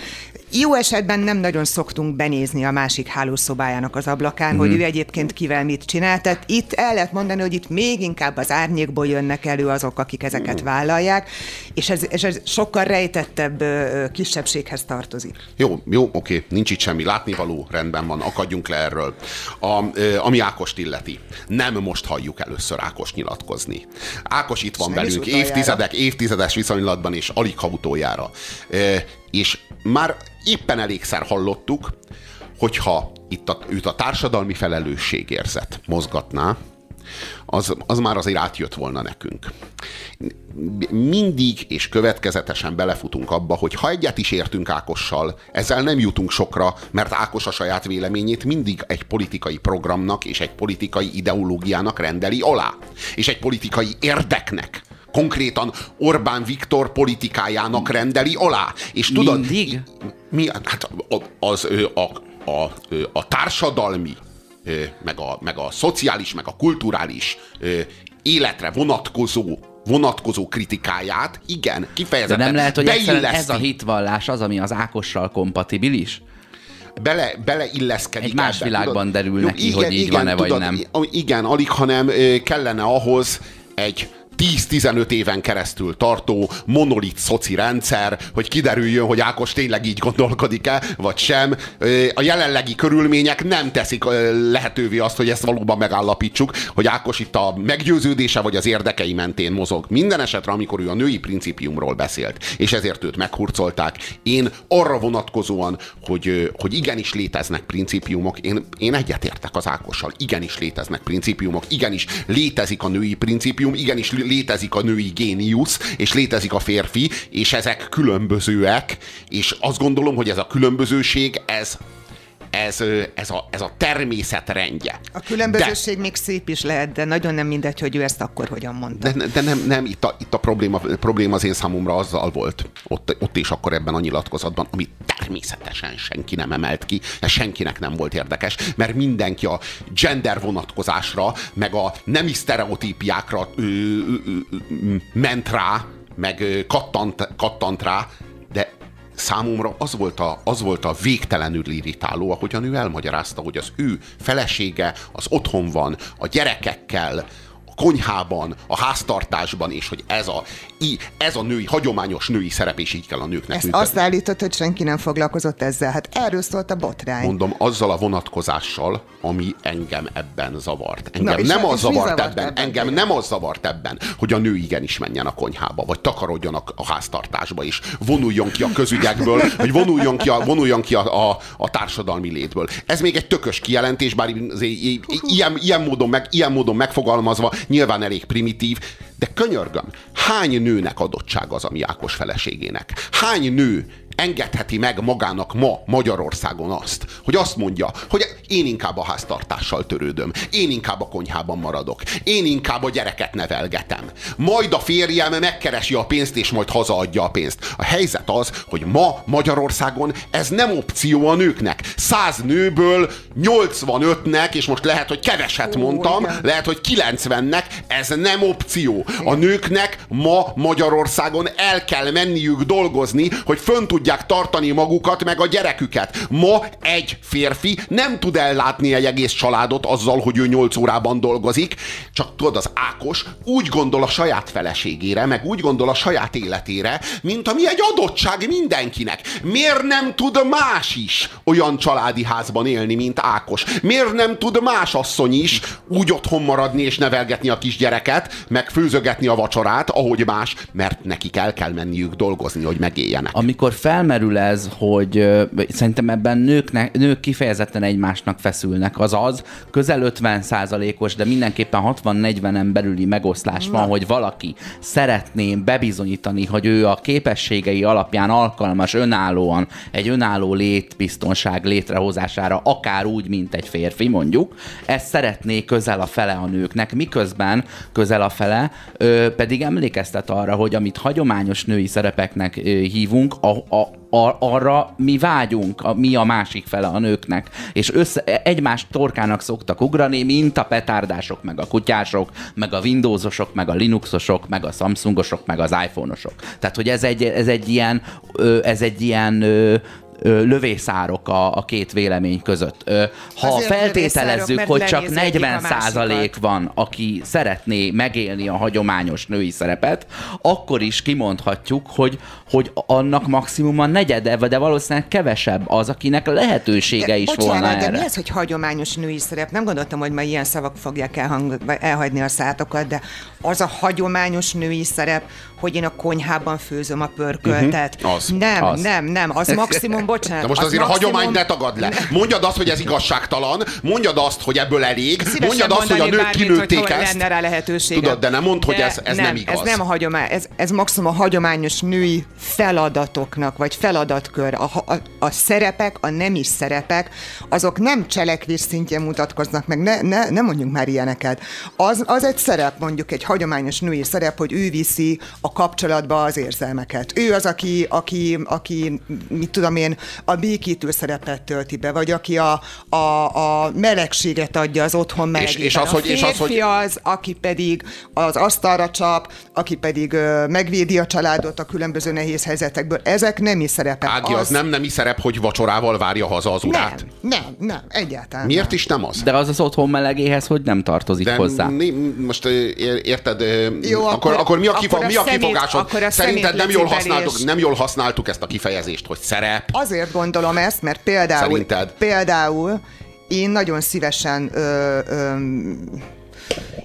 Jó esetben nem nagyon szoktunk benézni a másik hálószobájának az ablakán, mm-hmm. hogy mhm. ő egyébként kivel mit csinál. Tehát itt el lehet mondani, hogy itt még inkább az árnyékból jönnek elő azok, akik ezeket vállalják, és ez, és ez sokkal rejtettebb kisebbséghez tartozik. Jó, jó, oké, nincs itt semmi látnivaló, rendben van, akadjunk le erről. A, ami Ákost illeti, nem most halljuk először Ákos nyilatkozni. Ákos itt van velünk évtizedek, évtizedes viszonylatban, és alig ha utoljára. És már éppen elégszer hallottuk, hogyha itt a, őt a társadalmi felelősségérzet mozgatná, az, az már azért átjött volna nekünk. Mindig és következetesen belefutunk abba, hogy ha egyet is értünk Ákossal, ezzel nem jutunk sokra, mert Ákos a saját véleményét mindig egy politikai programnak és egy politikai ideológiának rendeli alá. És egy politikai érdeknek konkrétan Orbán Viktor politikájának rendeli alá. És tudod, Mindig? Mi, hát az, a, a, a, a társadalmi, meg a, meg a szociális, meg a kulturális életre vonatkozó vonatkozó kritikáját, igen, kifejezetten De nem lehet, hogy ez a hitvallás az, ami az Ákossal kompatibilis? bele, beleilleszkedik. Egy más ebbe, világban tudod? derül neki, igen, hogy így igen, van-e, tudod, vagy nem. Igen, alig, hanem kellene ahhoz egy 10-15 éven keresztül tartó monolit szoci rendszer, hogy kiderüljön, hogy Ákos tényleg így gondolkodik-e, vagy sem. A jelenlegi körülmények nem teszik lehetővé azt, hogy ezt valóban megállapítsuk, hogy Ákos itt a meggyőződése vagy az érdekei mentén mozog. Minden esetre, amikor ő a női principiumról beszélt, és ezért őt meghurcolták, én arra vonatkozóan, hogy, hogy igenis léteznek principiumok, én, én egyetértek az Ákossal, igenis léteznek principiumok, igenis létezik a női principium, igenis létezik a női géniusz, és létezik a férfi, és ezek különbözőek, és azt gondolom, hogy ez a különbözőség, ez ez, ez, a, ez a természet rendje. A különbözőség de, még szép is lehet, de nagyon nem mindegy, hogy ő ezt akkor hogyan mondta. De, de nem, nem itt, a, itt a probléma, probléma az én számomra azzal volt, ott, ott és akkor ebben a nyilatkozatban, ami természetesen senki nem emelt ki, ez senkinek nem volt érdekes, mert mindenki a gender vonatkozásra, meg a nemi sztereotípiákra ö, ö, ö, ment rá, meg kattant, kattant rá, számomra az volt, a, az volt a végtelenül irritáló, ahogyan ő elmagyarázta, hogy az ő felesége az otthon van, a gyerekekkel, konyhában, a háztartásban, és hogy ez a, ez a női, hagyományos női szerep, és így kell a nőknek Ezt működni. azt állított, hogy senki nem foglalkozott ezzel. Hát erről szólt a botrány. Mondom, azzal a vonatkozással, ami engem ebben zavart. Engem Na, nem az zavart, zavart ebben, ebben, engem nem az zavart ebben, hogy a nő igenis menjen a konyhába, vagy takarodjon a, a háztartásba, és vonuljon ki a közügyekből, vagy vonuljon ki, a, vonuljon ki a, a, a társadalmi létből. Ez még egy tökös kijelentés, bár ilyen, ilyen, módon meg, ilyen módon megfogalmazva nyilván elég primitív, de könyörgöm, hány nőnek adottság az, ami Ákos feleségének? Hány nő engedheti meg magának ma Magyarországon azt, hogy azt mondja, hogy én inkább a háztartással törődöm, én inkább a konyhában maradok, én inkább a gyereket nevelgetem. Majd a férjem megkeresi a pénzt, és majd hazaadja a pénzt. A helyzet az, hogy ma Magyarországon ez nem opció a nőknek. Száz nőből 85-nek, és most lehet, hogy keveset Ó, mondtam, igen. lehet, hogy 90-nek, ez nem opció. A nőknek ma Magyarországon el kell menniük dolgozni, hogy fönn tudják tudják tartani magukat, meg a gyereküket. Ma egy férfi nem tud ellátni egy egész családot azzal, hogy ő 8 órában dolgozik, csak tudod, az Ákos úgy gondol a saját feleségére, meg úgy gondol a saját életére, mint ami egy adottság mindenkinek. Miért nem tud más is olyan családi házban élni, mint Ákos? Miért nem tud más asszony is úgy otthon maradni és nevelgetni a kisgyereket, meg főzögetni a vacsorát, ahogy más, mert nekik el kell menniük dolgozni, hogy megéljenek. Amikor fel felmerül ez, hogy szerintem ebben nők, nők kifejezetten egymásnak feszülnek. Az az közel 50 os de mindenképpen 60-40-en belüli megoszlás van, hogy valaki szeretné bebizonyítani, hogy ő a képességei alapján alkalmas önállóan egy önálló létbiztonság létrehozására, akár úgy, mint egy férfi mondjuk, ezt szeretné közel a fele a nőknek, miközben közel a fele ö, pedig emlékeztet arra, hogy amit hagyományos női szerepeknek ö, hívunk, a, a, ar- arra mi vágyunk, a, mi a másik fele a nőknek, és össze, egymás torkának szoktak ugrani, mint a petárdások, meg a kutyások, meg a Windowsosok, meg a Linuxosok, meg a Samsungosok, meg az iPhone-osok. Tehát, hogy ez egy, ez egy ilyen, ez egy ilyen lövészárok a, a két vélemény között. Ha Azért feltételezzük, hogy csak 40 százalék van, aki szeretné megélni a hagyományos női szerepet, akkor is kimondhatjuk, hogy, hogy annak maximum a negyede, de valószínűleg kevesebb az, akinek lehetősége de, is bocsánat, volna erre. de mi az, hogy hagyományos női szerep? Nem gondoltam, hogy ma ilyen szavak fogják elhang, elhagyni a szátokat, de az a hagyományos női szerep, hogy én a konyhában főzöm a pörköltet. Uh-huh. Az. Nem, az. nem, nem, az maximum, bocsánat. De most az azért maximum... a hagyományt ne tagad le. Mondjad azt, hogy ez igazságtalan, mondjad azt, hogy ebből elég, Szívesen mondjad azt, hogy a nők kinőtték ezt. Lenne rá lehetősége. Tudod, de nem mondd, hogy ez, ez nem, nem igaz. Ez nem a hagyomány, ez, ez maximum a hagyományos női feladatoknak, vagy feladatkör. A, a, a szerepek, a nem is szerepek, azok nem cselekvés szintjén mutatkoznak meg, ne, ne, ne mondjunk már ilyeneket. Az, az egy szerep, mondjuk egy hagyományos női szerep, hogy ő viszi a kapcsolatba az érzelmeket. Ő az, aki, aki, aki mit tudom én, a békítő szerepet tölti be, vagy aki a, a, a melegséget adja az otthon meg. És, és, az, a hogy, és az, hogy... az, aki pedig az asztalra csap, aki pedig ö, megvédi a családot a különböző nehéz helyzetekből. Ezek nem is szerepek. Ági, az, az nem nem is szerep, hogy vacsorával várja haza az urát? Nem, nem, nem egyáltalán Miért nem. is nem az? De az az otthon melegéhez hogy nem tartozik De hozzá? Mi, most érted, Jó, akkor, akkor, akkor mi a, kifa, mi a kifogásod? A Szerinted nem jól, használtuk, nem jól használtuk ezt a kifejezést, hogy szerep? Azért gondolom ezt, mert például, Szerinted? például én nagyon szívesen ö, ö,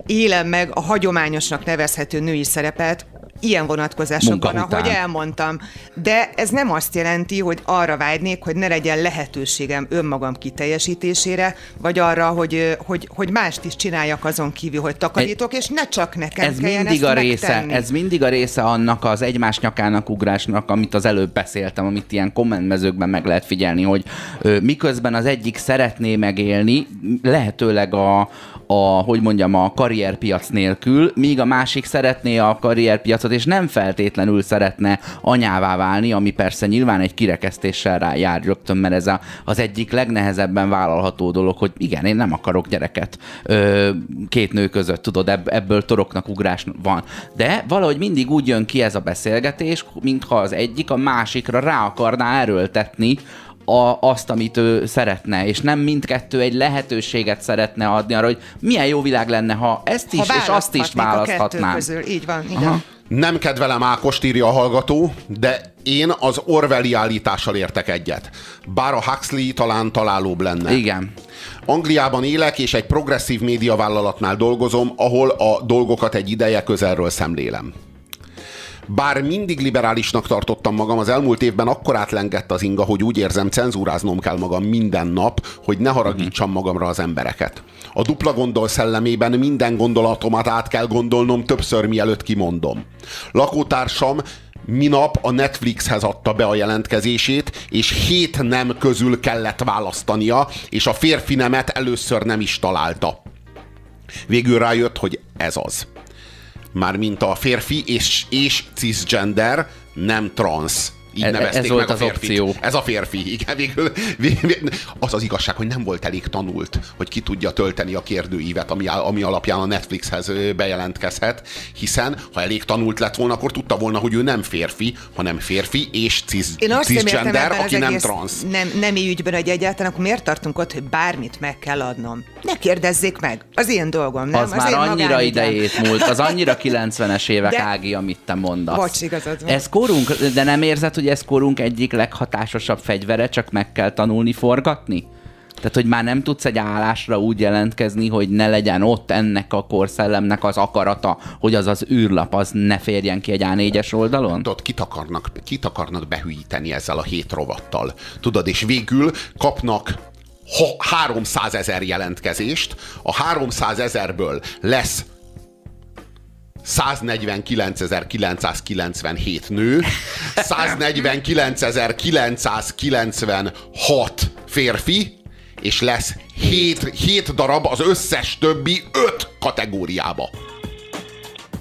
élem meg a hagyományosnak nevezhető női szerepet, ilyen vonatkozásokban, ahogy elmondtam. De ez nem azt jelenti, hogy arra vágynék, hogy ne legyen lehetőségem önmagam kiteljesítésére, vagy arra, hogy, hogy, hogy mást is csináljak azon kívül, hogy takarítok, és ne csak nekem ez mindig ezt a része, megtenni. Ez mindig a része annak az egymás nyakának ugrásnak, amit az előbb beszéltem, amit ilyen kommentmezőkben meg lehet figyelni, hogy ö, miközben az egyik szeretné megélni, lehetőleg a, a, hogy mondjam, a karrierpiac nélkül, míg a másik szeretné a karrierpiacot, és nem feltétlenül szeretne anyává válni, ami persze nyilván egy kirekesztéssel rá jár rögtön, mert ez a, az egyik legnehezebben vállalható dolog, hogy igen, én nem akarok gyereket ö, két nő között, tudod, ebb, ebből toroknak ugrás van. De valahogy mindig úgy jön ki ez a beszélgetés, mintha az egyik a másikra rá akarná erőltetni a, azt, amit ő szeretne, és nem mindkettő egy lehetőséget szeretne adni arra, hogy milyen jó világ lenne, ha ezt is, Ha és azt is választhatnék a kettő választhatnám. Közül. Így van, igen. Aha. Nem kedvelem Ákost, írja a hallgató, de én az Orwelli állítással értek egyet. Bár a Huxley talán találóbb lenne. Igen. Angliában élek, és egy progresszív médiavállalatnál dolgozom, ahol a dolgokat egy ideje közelről szemlélem. Bár mindig liberálisnak tartottam magam, az elmúlt évben akkor átlengett az inga, hogy úgy érzem, cenzúráznom kell magam minden nap, hogy ne haragítsam magamra az embereket. A dupla gondol szellemében minden gondolatomat át kell gondolnom többször, mielőtt kimondom. Lakótársam minap a Netflixhez adta be a jelentkezését, és hét nem közül kellett választania, és a férfi nemet először nem is találta. Végül rájött, hogy ez az. Mármint a férfi és, és cisgender, nem trans. Így E- nevezték ez volt meg a az férfit. opció. Ez a férfi, igen, végül, végül, az az igazság, hogy nem volt elég tanult, hogy ki tudja tölteni a kérdőívet, ami, ami alapján a Netflixhez bejelentkezhet, hiszen ha elég tanult lett volna, akkor tudta volna, hogy ő nem férfi, hanem férfi és cis, Én azt nem cisgender, ebben aki nem transz. Nem, nemi ügyben, hogy egyáltalán akkor miért tartunk ott, hogy bármit meg kell adnom? Ne kérdezzék meg. Az én dolgom, nem? Az, az már annyira idejét múlt, az annyira 90-es évek De- Ági, amit te mondasz. Bocs, igazad van. Ez korunk, de nem érzed, hogy ez korunk egyik leghatásosabb fegyvere, csak meg kell tanulni forgatni? Tehát, hogy már nem tudsz egy állásra úgy jelentkezni, hogy ne legyen ott ennek a korszellemnek az akarata, hogy az az űrlap, az ne férjen ki egy A4-es oldalon? Tudod, kit akarnak, kit akarnak behűíteni ezzel a hét rovattal. Tudod, és végül kapnak ha 300 ezer jelentkezést, a 300 ezerből lesz 149.997 nő, 149.996 férfi, és lesz 7, 7 darab az összes többi 5 kategóriába.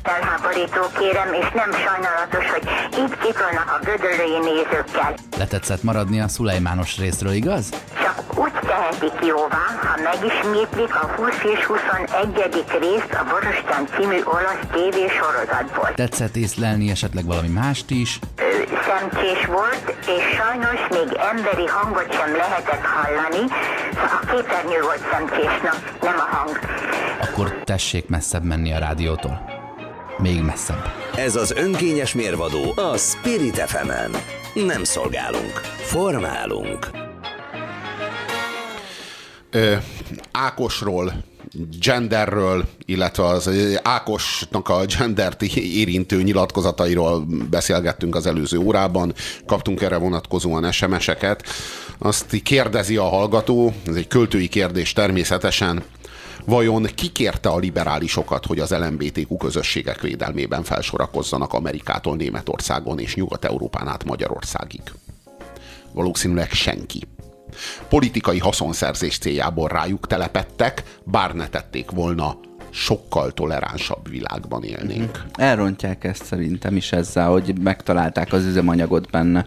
Felháborító kérem, és nem sajnálatos, hogy itt kitolnak a gödöllői nézőkkel. Letetszett maradni a szulejmános részről, igaz? Csak úgy tehetik jóvá, ha megismétlik a 20 és 21. részt a Borostán című olasz tévé sorozatból. Tetszett észlelni esetleg valami mást is? Ő szemcsés volt, és sajnos még emberi hangot sem lehetett hallani. A képernyő volt szemcsésnak, nem a hang. Akkor tessék messzebb menni a rádiótól. Még messzebb. Ez az önkényes mérvadó a Spirit fm -en. Nem szolgálunk, formálunk. ö, Ákosról, genderről, illetve az Ákosnak a gendert érintő nyilatkozatairól beszélgettünk az előző órában, kaptunk erre vonatkozóan SMS-eket. Azt kérdezi a hallgató, ez egy költői kérdés természetesen, vajon ki kérte a liberálisokat, hogy az LMBTQ közösségek védelmében felsorakozzanak Amerikától Németországon és Nyugat-Európán át Magyarországig? Valószínűleg senki politikai haszonszerzés céljából rájuk telepettek, bár ne tették volna, sokkal toleránsabb világban élnénk. Elrontják ezt szerintem is ezzel, hogy megtalálták az üzemanyagot benne.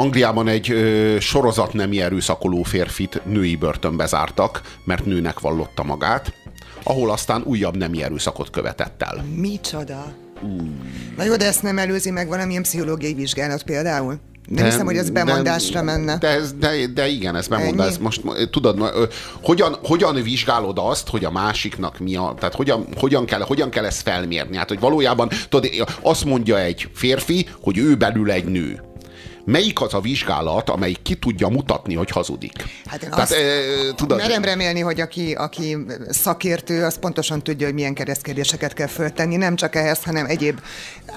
Angliában egy ö, sorozat nemi erőszakoló férfit női börtönbe zártak, mert nőnek vallotta magát, ahol aztán újabb nemi erőszakot követett el. Micsoda? Na jó, de ezt nem előzi meg valamilyen pszichológiai vizsgálat például? Nem hiszem, hogy ez bemondásra menne. De, ez- de, de igen, ez bemondás. Ennyi? Most tudod, hogyan, hogyan vizsgálod azt, hogy a másiknak mi a... Tehát hogyan, hogyan, kell, hogyan kell ezt felmérni? Hát, hogy valójában, tudod, azt mondja egy férfi, hogy ő belül egy nő. Melyik az a vizsgálat, amelyik ki tudja mutatni, hogy hazudik? Hát én Tehát, azt ö, tudod, merem remélni, hogy aki, aki szakértő, az pontosan tudja, hogy milyen keresztkérdéseket kell föltenni, nem csak ehhez, hanem egyéb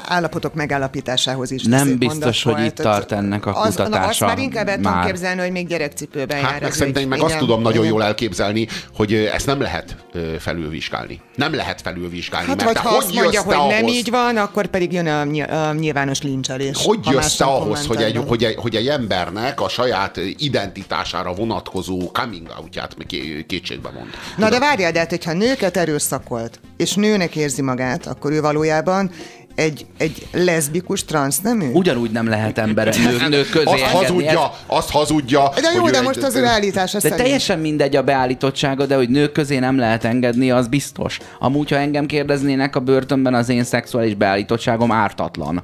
állapotok megállapításához is. Nem biztos, hogy volt. itt tart ennek a Az, na, azt kutatása már inkább el tudom képzelni, hogy még gyerekcipőben jár. Hát meg ez szerintem ügy. meg Igen, azt tudom nagyon jól elképzelni, hogy ezt nem lehet felülvizsgálni. Nem lehet felülvizsgálni, Hát, mert vagy ha azt hogy mondja, hogy nem így van, akkor pedig jön a, ny- a nyilvános lincselés. Hogy jössz te ahhoz, hogy egy, kommentelünk. hogy, egy, hogy egy embernek a saját identitására vonatkozó coming outját ké- kétségbe mond? Na de várjál, de hát, hogyha nőket erőszakolt, és nőnek érzi magát, akkor ő valójában egy, egy leszbikus transznemű? Ugyanúgy nem lehet ember nők, nők közé Azt engedni. hazudja, azt hazudja. De jó, ő de egy- most az ő állítása De szerint. teljesen mindegy a beállítottsága, de hogy nők közé nem lehet engedni, az biztos. Amúgy, ha engem kérdeznének a börtönben, az én szexuális beállítottságom ártatlan.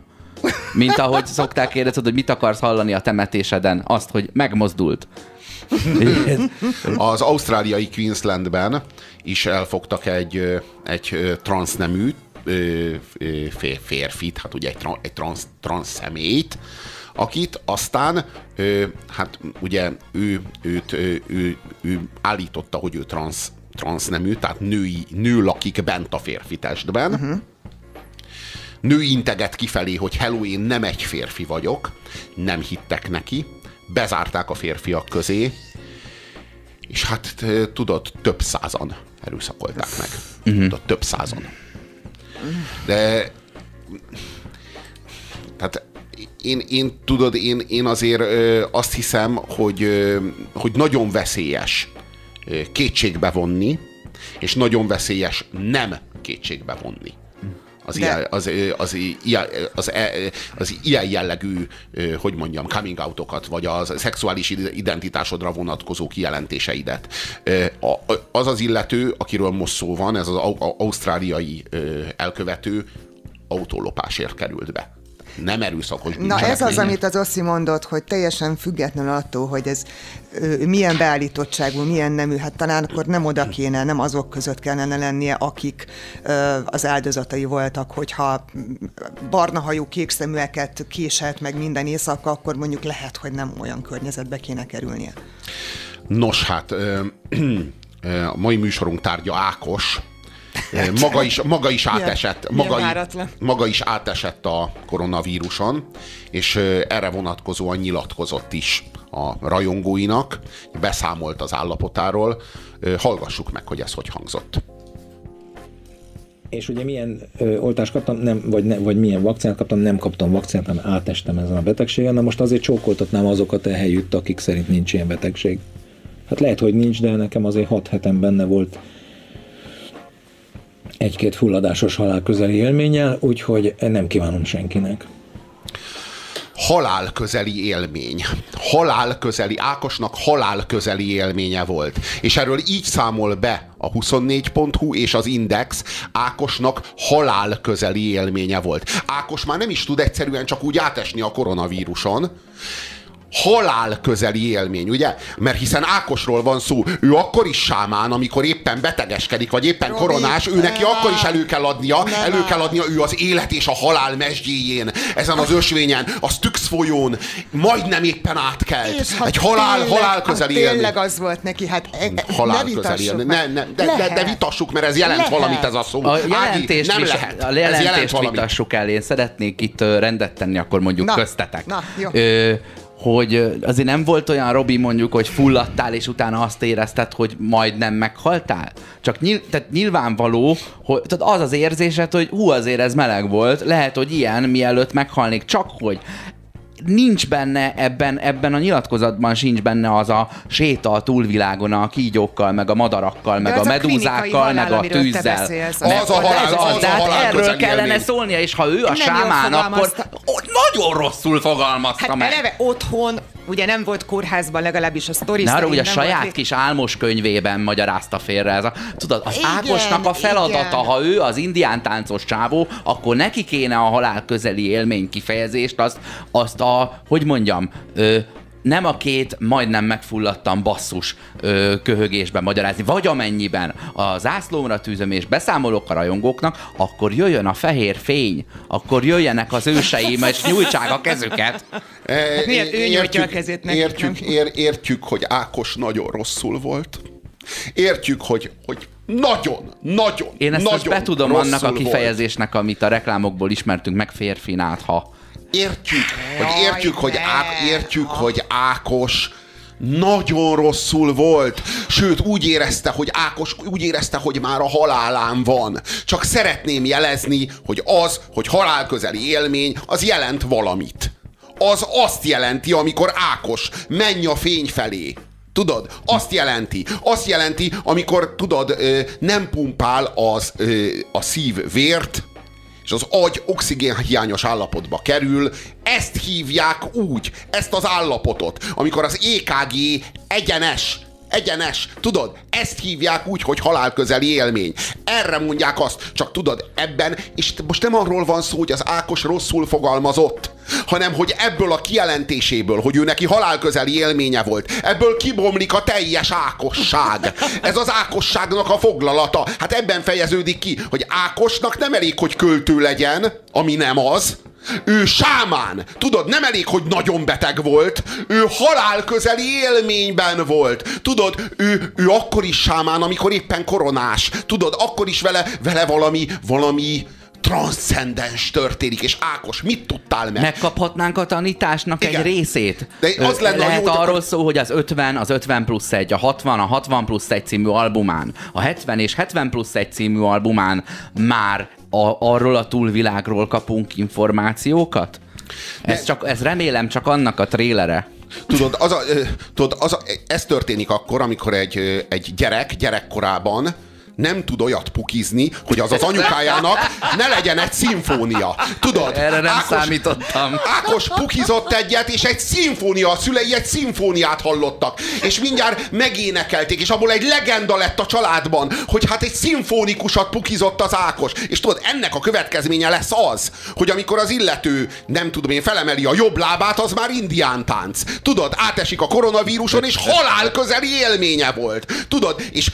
Mint ahogy szokták kérdezni, hogy mit akarsz hallani a temetéseden? Azt, hogy megmozdult. Az ausztráliai Queenslandben is elfogtak egy, egy transznemű férfit, hát ugye egy, egy transz, transz személyt, akit aztán, hát ugye ő, őt, ő, ő, ő állította, hogy ő transz, transznemű, tehát női, nő lakik bent a férfi testben, uh-huh. Nő integet kifelé, hogy hello, én nem egy férfi vagyok, nem hittek neki, bezárták a férfiak közé, és hát tudod, több százan erőszakolták meg. Uh-huh. Tudod, több százan. De tehát én, én tudod, én, én azért ö, azt hiszem, hogy, ö, hogy nagyon veszélyes ö, kétségbe vonni, és nagyon veszélyes nem kétségbe vonni az, ilyen, az, az, ilyen, az, e, az ilyen jellegű, hogy mondjam, coming outokat, vagy a szexuális identitásodra vonatkozó kijelentéseidet. Az az illető, akiről most szó van, ez az ausztráliai elkövető autólopásért került be nem erőszakos Na ez az, amit az Oszi mondott, hogy teljesen függetlenül attól, hogy ez milyen beállítottságú, milyen nemű, hát talán akkor nem oda kéne, nem azok között kellene lennie, akik az áldozatai voltak, hogyha barna hajú, kék szeműeket késelt meg minden éjszaka, akkor mondjuk lehet, hogy nem olyan környezetbe kéne kerülnie. Nos, hát a mai műsorunk tárgya Ákos, maga is, maga is átesett, maga, maga is átesett a koronavíruson, és erre vonatkozóan nyilatkozott is a rajongóinak, beszámolt az állapotáról. Hallgassuk meg, hogy ez hogy hangzott. És ugye milyen ö, oltást kaptam, nem, vagy, ne, vagy milyen vakcinát kaptam, nem kaptam vakcinát, hanem átestem ezen a betegségen. Na most azért csókoltatnám azokat a helyütt, akik szerint nincs ilyen betegség. Hát lehet, hogy nincs, de nekem azért hat hetem benne volt egy-két fulladásos halálközeli élménnyel, úgyhogy nem kívánom senkinek. Halálközeli élmény. Halálközeli, Ákosnak halálközeli élménye volt. És erről így számol be a 24.hu és az Index, Ákosnak halálközeli élménye volt. Ákos már nem is tud egyszerűen csak úgy átesni a koronavíruson, halál közeli élmény, ugye? Mert hiszen Ákosról van szó, ő akkor is sámán, amikor éppen betegeskedik, vagy éppen Robi, koronás, ő neki akkor is elő kell adnia, nem, elő kell adnia, ő az élet és a halál mesdjéjén, ezen az ösvényen, a Styx folyón, majdnem éppen átkelt. Hát Egy halál, tényleg, halál közeli hát élmény. Tényleg az volt neki, hát e, e, halál ne közeli élmény. Ne, ne, de, de, de, vitassuk, mert ez jelent lehet. valamit ez a szó. A jelentést, Ági, nem lehet. A jelentést vitassuk el, én szeretnék itt rendet tenni, akkor mondjuk na, köztetek. Na, jó. Ö, hogy azért nem volt olyan, Robi, mondjuk, hogy fulladtál, és utána azt érezted, hogy majdnem meghaltál? Csak nyil, tehát nyilvánvaló, hogy tehát az az érzésed, hogy hú, azért ez meleg volt, lehet, hogy ilyen, mielőtt meghalnék, csak hogy nincs benne ebben, ebben a nyilatkozatban sincs benne az a séta a túlvilágon a kígyókkal, meg a madarakkal, meg a medúzákkal, meg a tűzzel. Az, az a halál, az, az, a halál erről kellene élmény. szólnia, és ha ő a sámán, akkor nagyon rosszul fogalmazta hát meg. eleve otthon ugye nem volt kórházban, legalábbis a sztori Na, ugye a saját volt... kis álmos könyvében magyarázta félre ez a, tudod, az igen, Ákosnak a feladata, igen. ha ő az indián táncos csávó, akkor neki kéne a halál közeli élmény kifejezést, azt, azt a, hogy mondjam, ö, nem a két majdnem megfulladtam basszus ö, köhögésben magyarázni, vagy amennyiben a zászlómra tűzöm és beszámolok a rajongóknak, akkor jöjjön a fehér fény, akkor jöjjenek az őseim, és nyújtsák a kezüket. E, hát miért ő nyújtja a kezét nekik, értjük, ér, értjük, hogy Ákos nagyon rosszul volt. Értjük, hogy, hogy nagyon, nagyon, Én ezt nagyon most betudom annak a kifejezésnek, volt. amit a reklámokból ismertünk meg férfinát, ha értjük, hogy értjük, hogy, Á, értjük, hogy Ákos nagyon rosszul volt. Sőt, úgy érezte, hogy Ákos úgy érezte, hogy már a halálán van. Csak szeretném jelezni, hogy az, hogy halálközeli élmény, az jelent valamit. Az azt jelenti, amikor Ákos menj a fény felé. Tudod? Azt jelenti. Azt jelenti, amikor, tudod, nem pumpál az, a szív vért, és az agy oxigénhiányos állapotba kerül, ezt hívják úgy, ezt az állapotot, amikor az EKG egyenes, egyenes, tudod, ezt hívják úgy, hogy halálközeli élmény. Erre mondják azt, csak tudod, ebben, és most nem arról van szó, hogy az Ákos rosszul fogalmazott, hanem hogy ebből a kijelentéséből, hogy ő neki halálközeli élménye volt, ebből kibomlik a teljes ákosság. Ez az ákosságnak a foglalata. Hát ebben fejeződik ki, hogy Ákosnak nem elég, hogy költő legyen, ami nem az, ő sámán. Tudod, nem elég, hogy nagyon beteg volt, ő halálközeli élményben volt. Tudod, ő, ő akkor is sámán, amikor éppen koronás. Tudod, akkor is vele, vele valami, valami, transzcendens történik, és Ákos, mit tudtál meg? Megkaphatnánk a tanításnak Igen. egy részét. De az lenne Lehet jó, arról akkor... szó, hogy az 50, az 50 plusz 1, a 60, a 60 plusz 1 című albumán, a 70 és 70 plusz 1 című albumán már a, arról a túlvilágról kapunk információkat? Ez, csak, ez remélem csak annak a trélere. Tudod, az a, tudod az a, ez történik akkor, amikor egy, egy gyerek gyerekkorában nem tud olyat pukizni, hogy az az anyukájának ne legyen egy szimfónia. Tudod? Erre nem Ákos, számítottam. Ákos pukizott egyet, és egy szimfónia, a szülei egy szimfóniát hallottak. És mindjárt megénekelték, és abból egy legenda lett a családban, hogy hát egy szimfónikusat pukizott az Ákos. És tudod, ennek a következménye lesz az, hogy amikor az illető, nem tudom én, felemeli a jobb lábát, az már indián tánc. Tudod, átesik a koronavíruson, és halál közeli élménye volt. Tudod, és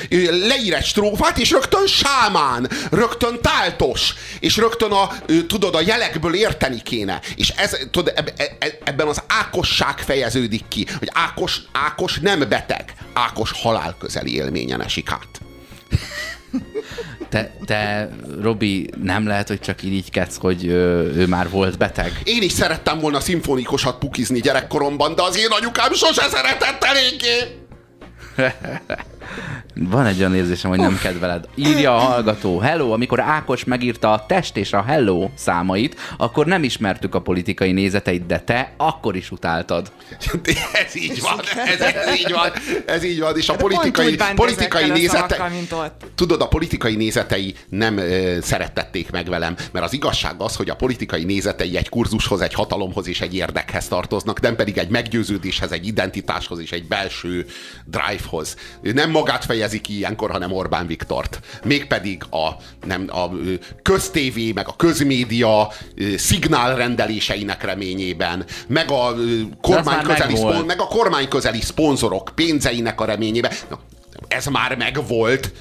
leír egy strófát, át, és rögtön sámán, rögtön táltos, és rögtön a, tudod, a jelekből érteni kéne. És ez, tudod, eb, eb, ebben az ákosság fejeződik ki, hogy Ákos, Ákos nem beteg, Ákos halál közeli élményen esik át. Te, te, Robi, nem lehet, hogy csak irigykedsz, hogy ő, ő már volt beteg? Én is szerettem volna szimfonikusat pukizni gyerekkoromban, de az én anyukám sose szeretett eléggé. Van egy olyan érzésem, hogy nem kedveled. Írja a hallgató, hello, amikor Ákos megírta a test és a hello számait, akkor nem ismertük a politikai nézeteit, de te akkor is utáltad. Ez így van, ez, ez így van, ez így van, és a politikai, politikai nézetei, tudod, a politikai nézetei nem ö, szerettették meg velem, mert az igazság az, hogy a politikai nézetei egy kurzushoz, egy hatalomhoz és egy érdekhez tartoznak, nem pedig egy meggyőződéshez, egy identitáshoz és egy belső drivehoz. Nem magát fejez fejezi ki ilyenkor, hanem Orbán Viktort. Mégpedig a, nem, a köztévé, meg a közmédia szignál rendeléseinek reményében, meg a kormányközeli, szpon, meg a kormányközeli szponzorok pénzeinek a reményében. Na, ez már megvolt.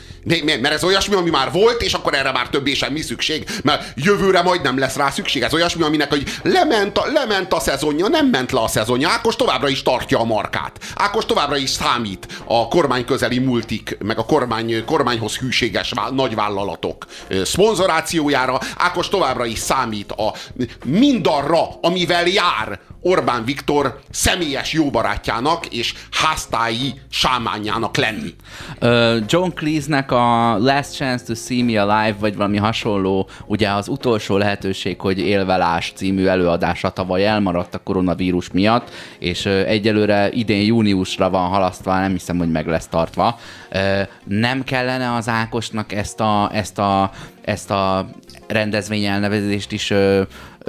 Mert ez olyasmi, ami már volt, és akkor erre már többé semmi szükség. Mert jövőre majd nem lesz rá szükség. Ez olyasmi, aminek, hogy lement a, lement a szezonja, nem ment le a szezonja. Ákos továbbra is tartja a markát. Ákos továbbra is számít a kormány közeli multik, meg a kormány, kormányhoz hűséges nagyvállalatok szponzorációjára. Ákos továbbra is számít a mindarra, amivel jár Orbán Viktor személyes jóbarátjának és háztályi sámányának lenni. Uh, John Cleese-nek a Last Chance to See Me Alive, vagy valami hasonló, ugye az utolsó lehetőség, hogy Élvelás című előadása tavaly elmaradt a koronavírus miatt, és uh, egyelőre idén júniusra van halasztva, nem hiszem, hogy meg lesz tartva. Uh, nem kellene az Ákosnak ezt a, ezt a, ezt a rendezvény elnevezést is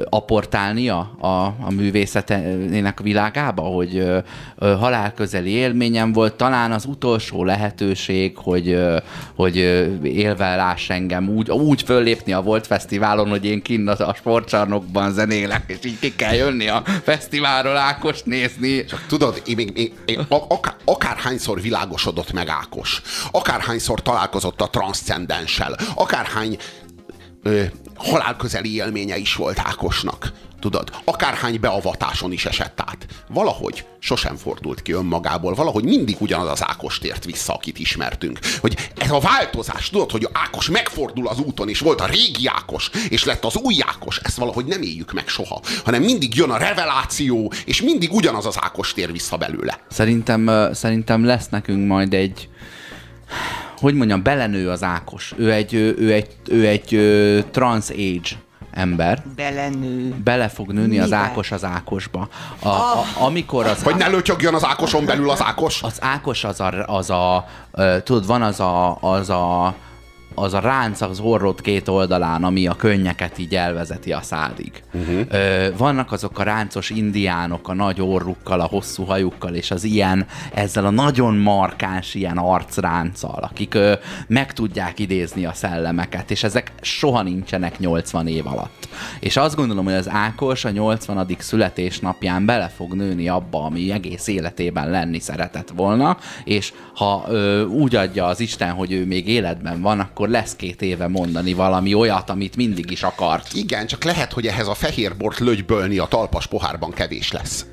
aportálnia a, a művészetének világába, hogy ö, ö, halálközeli élményem volt, talán az utolsó lehetőség, hogy, ö, hogy élve láss engem úgy, úgy föllépni a Volt Fesztiválon, hogy én kinn a sportcsarnokban zenélek, és így ki kell jönni a fesztiválról Ákos nézni. Csak tudod, én, én, én, én akár, akárhányszor világosodott meg Ákos, akárhányszor találkozott a transzcendenssel, akárhány ö, halálközeli élménye is volt Ákosnak. Tudod, akárhány beavatáson is esett át. Valahogy sosem fordult ki önmagából, valahogy mindig ugyanaz az Ákos tért vissza, akit ismertünk. Hogy ez a változás, tudod, hogy Ákos megfordul az úton, és volt a régi Ákos, és lett az új Ákos, ezt valahogy nem éljük meg soha, hanem mindig jön a reveláció, és mindig ugyanaz az Ákos tér vissza belőle. Szerintem, szerintem lesz nekünk majd egy hogy mondjam, belenő az Ákos. Ő egy, ő, ő egy, ő egy ő, trans age ember. Belenő. Bele fog nőni Mivel? az Ákos az Ákosba. A, a, amikor az... Hogy ne lötyögjön az Ákoson belül az Ákos? Az Ákos az a, az a tudod, van az a, az a az a ránc az orrod két oldalán, ami a könnyeket így elvezeti a szádig. Uh-huh. Ö, vannak azok a ráncos indiánok a nagy orrukkal, a hosszú hajukkal, és az ilyen, ezzel a nagyon markáns ilyen arcránccal, akik ö, meg tudják idézni a szellemeket, és ezek soha nincsenek 80 év alatt. És azt gondolom, hogy az Ákos a 80. születésnapján bele fog nőni abba, ami egész életében lenni szeretett volna, és ha ö, úgy adja az Isten, hogy ő még életben van, akkor lesz két éve mondani valami olyat, amit mindig is akart. Igen, csak lehet, hogy ehhez a fehér bort lögybölni a talpas pohárban kevés lesz.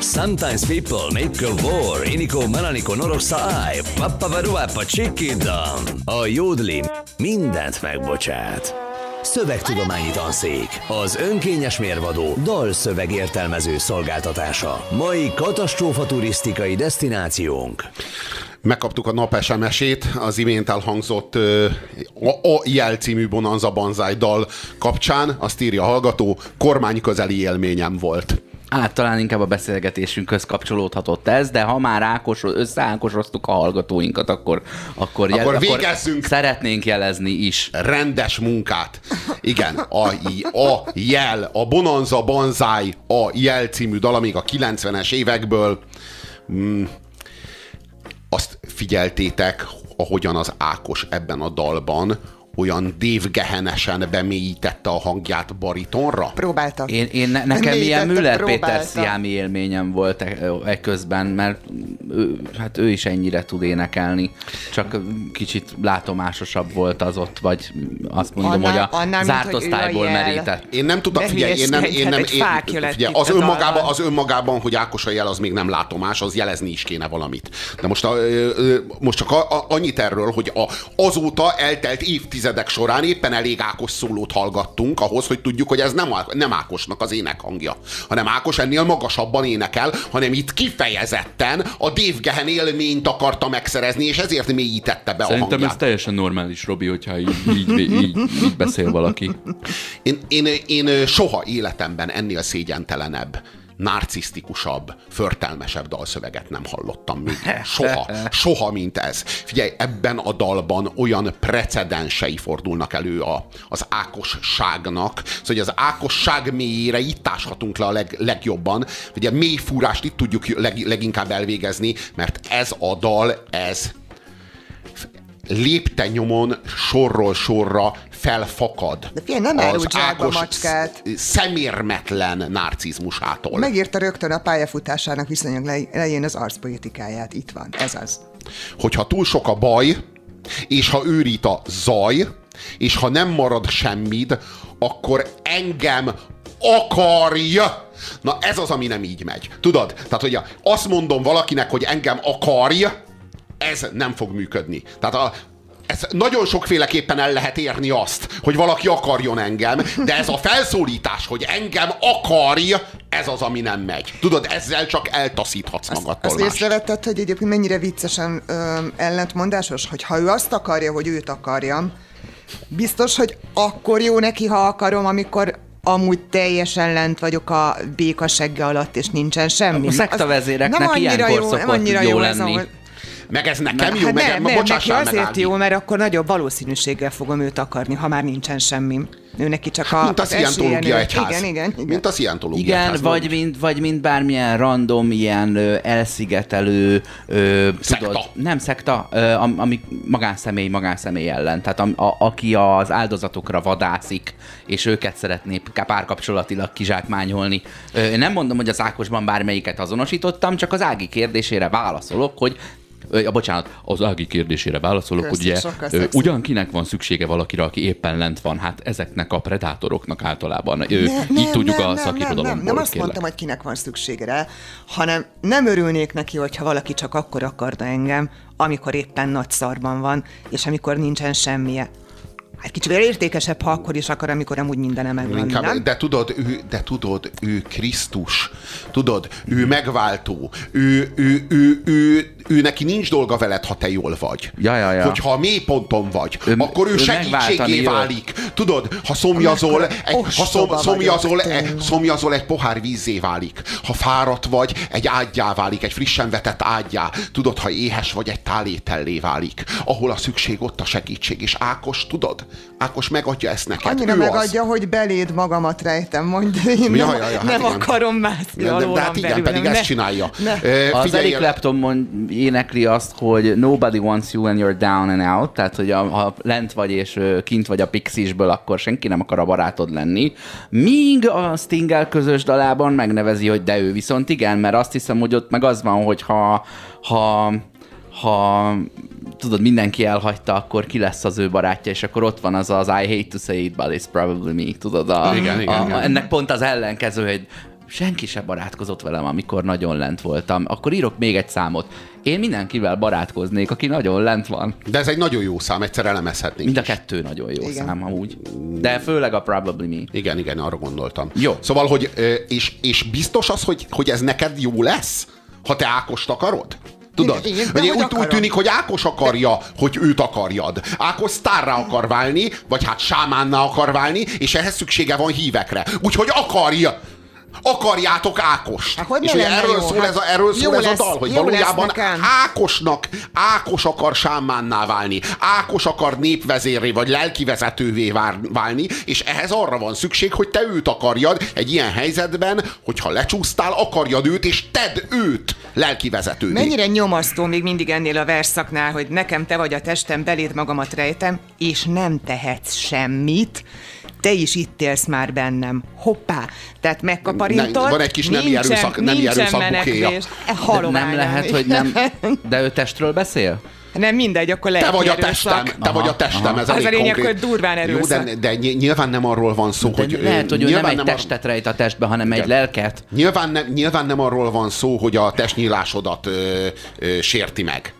Sometimes people make a war, iniko mananiko noroksa ai, pappavaruápa csikidam. A jódli mindent megbocsát. Szövegtudományi tanszék. Az önkényes mérvadó dal szövegértelmező szolgáltatása. Mai katasztrófa turisztikai destinációnk. Megkaptuk a nap SMS-ét, az imént elhangzott ö, a, a Jel című Bonanza Banzai dal kapcsán. Azt írja a hallgató, kormány közeli élményem volt. Hát talán inkább a beszélgetésünkhöz kapcsolódhatott ez, de ha már Ákos, összeákosoztuk a hallgatóinkat, akkor, akkor, jel, Akkor végezzünk. akkor szeretnénk jelezni is. rendes munkát. Igen, a, a jel, a Bonanza Banzai, a jel című dal, amíg a 90-es évekből mm, azt figyeltétek, ahogyan az Ákos ebben a dalban olyan dévgehenesen bemélyítette a hangját baritonra? Próbálta. Én, én ne, nekem ilyen Müller Péter. Sziámi élményem volt e, e közben, mert ő, hát ő is ennyire tud énekelni, csak kicsit látomásosabb volt az ott, vagy azt mondom, Annál- hogy a annál, zárt mint osztályból merített. Én nem tudtam, figyelj, én nem, én nem, én, hát figyelj, az önmagában, az önmagában, hogy Ákos a jel, az még nem látomás, az jelezni is kéne valamit. De most, a, most csak a, a, annyit erről, hogy a, azóta eltelt évtizedek során éppen elég Ákos szólót hallgattunk ahhoz, hogy tudjuk, hogy ez nem, nem Ákosnak az énekhangja, hanem Ákos ennél magasabban énekel, hanem itt kifejezetten a dévgehen élményt akarta megszerezni, és ezért mélyítette be a Szerintem hangját. ez teljesen normális, Robi, hogyha így, így, így, így, így beszél valaki. Én, én, én soha életemben ennél szégyentelenebb, narcisztikusabb, förtelmesebb dalszöveget nem hallottam még. Soha. Soha, mint ez. Figyelj, ebben a dalban olyan precedensei fordulnak elő a, az ákosságnak, szóval hogy az ákosság mélyére itt áshatunk le a leg, legjobban. Ugye mély fúrást itt tudjuk leg, leginkább elvégezni, mert ez a dal, ez lépte nyomon sorról sorra felfakad. De figyelj, nem az árulj zsákba macskát. sz- szemérmetlen narcizmusától. Megírta rögtön a pályafutásának viszonylag le- elején az arcpolitikáját. Itt van, ez az. Hogyha túl sok a baj, és ha őrít a zaj, és ha nem marad semmid, akkor engem akarja. Na ez az, ami nem így megy. Tudod? Tehát, hogy azt mondom valakinek, hogy engem akarj, ez nem fog működni. Tehát a, ez nagyon sokféleképpen el lehet érni azt, hogy valaki akarjon engem, de ez a felszólítás, hogy engem akarj, ez az, ami nem megy. Tudod, ezzel csak eltaszíthatsz magadtól Azt észrevetted, hogy egyébként mennyire viccesen ö, ellentmondásos, hogy ha ő azt akarja, hogy őt akarjam, biztos, hogy akkor jó neki, ha akarom, amikor amúgy teljesen lent vagyok a békasegge alatt, és nincsen semmi. A szektavezéreknek Az nem annyira ilyenkor jó, nem annyira jó jó ez, lenni. ahol- Meg ez nekem jó, Hát meg, nem, meg nem, neki bocsássál meg, azért Ági. jó, mert akkor nagyobb valószínűséggel fogom őt akarni, ha már nincsen semmi. Ő neki csak a, Mint a szientológia egyház. Igen, igen, igen. Mint a szientológia Igen, egyház. vagy mint, vagy mint bármilyen random, ilyen ö, elszigetelő, ö, Szekta. tudod, nem szekta, ö, am, ami magánszemély magánszemély ellen. Tehát am, a, aki az áldozatokra vadászik, és őket szeretné párkapcsolatilag kizsákmányolni. Ö, Én nem mondom, hogy az Ákosban bármelyiket azonosítottam, csak az Ági kérdésére válaszolok, hogy Ja, bocsánat, az Ági kérdésére válaszolok, hogy ugye sokkal ö, szexi. ugyan kinek van szüksége valakire, aki éppen lent van, hát ezeknek a predátoroknak általában. Ö, így tudjuk a nem, szakirodalomból. nem, nem azt kérlek. mondtam, hogy kinek van szüksége rá, hanem nem örülnék neki, hogyha valaki csak akkor akarna engem, amikor éppen nagy szarban van, és amikor nincsen semmije. Hát kicsivel értékesebb, ha akkor is akar, amikor amúgy mindenem megvan, Inkább, nem? de tudod, ő, de tudod, ő Krisztus, tudod, ő megváltó, ő, ő, ő, ő, ő, neki nincs dolga veled, ha te jól vagy. Ja, ja, ja. Hogyha a mélyponton vagy, Ő- akkor ő, ő segítségé válik. Tudod, ha szomjazol, egy, ha szom, szomjazol, egy, szomjazol, egy pohár vízzé válik. Ha fáradt vagy, egy ágyá válik, egy frissen vetett ágyá. Tudod, ha éhes vagy, egy tálétellé válik. Ahol a szükség, ott a segítség. És Ákos, tudod? Ákos megadja ezt neked. Annyira ő megadja, hogy beléd magamat rejtem, mondja, én Ja, nem, ja, ja, hát nem igen. akarom mászni az. De, de, alólam hát igen, belül, pedig nem, ezt ne- csinálja. ne. Ö, Az Eric Clapton mond, énekli azt, hogy nobody wants you when you're down and out, tehát hogy a, ha lent vagy és kint vagy a pixisből, akkor senki nem akar a barátod lenni. Míg a Stingel közös dalában megnevezi, hogy de ő viszont igen, mert azt hiszem, hogy ott meg az van, hogy ha, ha ha tudod, mindenki elhagyta, akkor ki lesz az ő barátja, és akkor ott van az az I hate to say it, but it's probably me, tudod, a, Igen, igen, a, igen. ennek pont az ellenkező, hogy senki se barátkozott velem, amikor nagyon lent voltam. Akkor írok még egy számot. Én mindenkivel barátkoznék, aki nagyon lent van. De ez egy nagyon jó szám, egyszer elemezhetnénk. Mind a is. kettő nagyon jó Igen. szám amúgy. De főleg a Probably Me. Igen, igen, arra gondoltam. Jó. Szóval, hogy, és, és biztos az, hogy, hogy ez neked jó lesz, ha te Ákost akarod? Tudod? Igen, igen, hogy úgy, akarom. úgy tűnik, hogy Ákos akarja, hogy őt akarjad. Ákos sztárrá akar válni, vagy hát sámánná akar válni, és ehhez szüksége van hívekre. Úgyhogy akarja! Akarjátok Ákost! Hát hogy és lenne erről jó? szól, Hát ez a, erről szól ez a dal, hogy valójában. Ákosnak, Ákos akar sámánná válni, Ákos akar népvezérré vagy lelkivezetővé válni, és ehhez arra van szükség, hogy te őt akarjad egy ilyen helyzetben, hogyha lecsúsztál, akarjad őt, és tedd őt lelkivezetővé. Mennyire nyomasztó még mindig ennél a verszaknál, hogy nekem te vagy a testem, beléd magamat rejtem, és nem tehetsz semmit, te is itt élsz már bennem. Hoppá! Tehát megkaparintott, van egy kis nemi nincsen, erőszak- nincsen erőszak. E, De Halom nem lehet, hogy nem... De ő testről beszél? Nem mindegy, akkor lehet Te vagy a testem, te vagy a testem, ez Az elég a lényeg, konkrét. hogy durván Jó, erőszak. de, de ny- nyilván nem arról van szó, De hogy... lehet, hogy ő nem egy ar- testet rejt a testbe, hanem egy Igen. lelket. Nyilván nem, nyilván nem arról van szó, hogy a testnyílásodat ö, ö, sérti meg,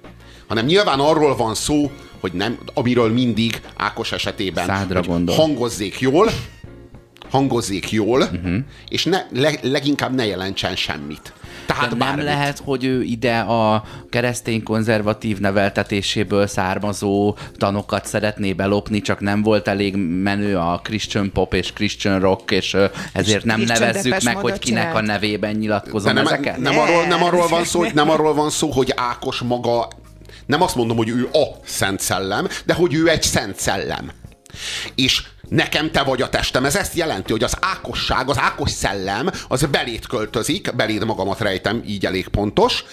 hanem nyilván arról van szó, hogy nem, amiről mindig Ákos esetében Szádra hogy gondol. hangozzék jól, hangozzék jól, uh-huh. és ne, le, leginkább ne jelentsen semmit. Tehát De nem lehet, hogy ő ide a keresztény konzervatív neveltetéséből származó tanokat szeretné belopni, csak nem volt elég menő a Christian pop és Christian rock, és ezért nem Christian nevezzük meg, hogy kinek a csinált. nevében nyilatkozom De nem, ezeket. nem, arról, nem, arról van szó, hogy- nem arról van szó, hogy Ákos maga, nem azt mondom, hogy ő a Szent Szellem, de hogy ő egy Szent Szellem. És nekem te vagy a testem. Ez ezt jelenti, hogy az ákosság, az ákos szellem, az belét költözik, beléd magamat rejtem, így elég pontos,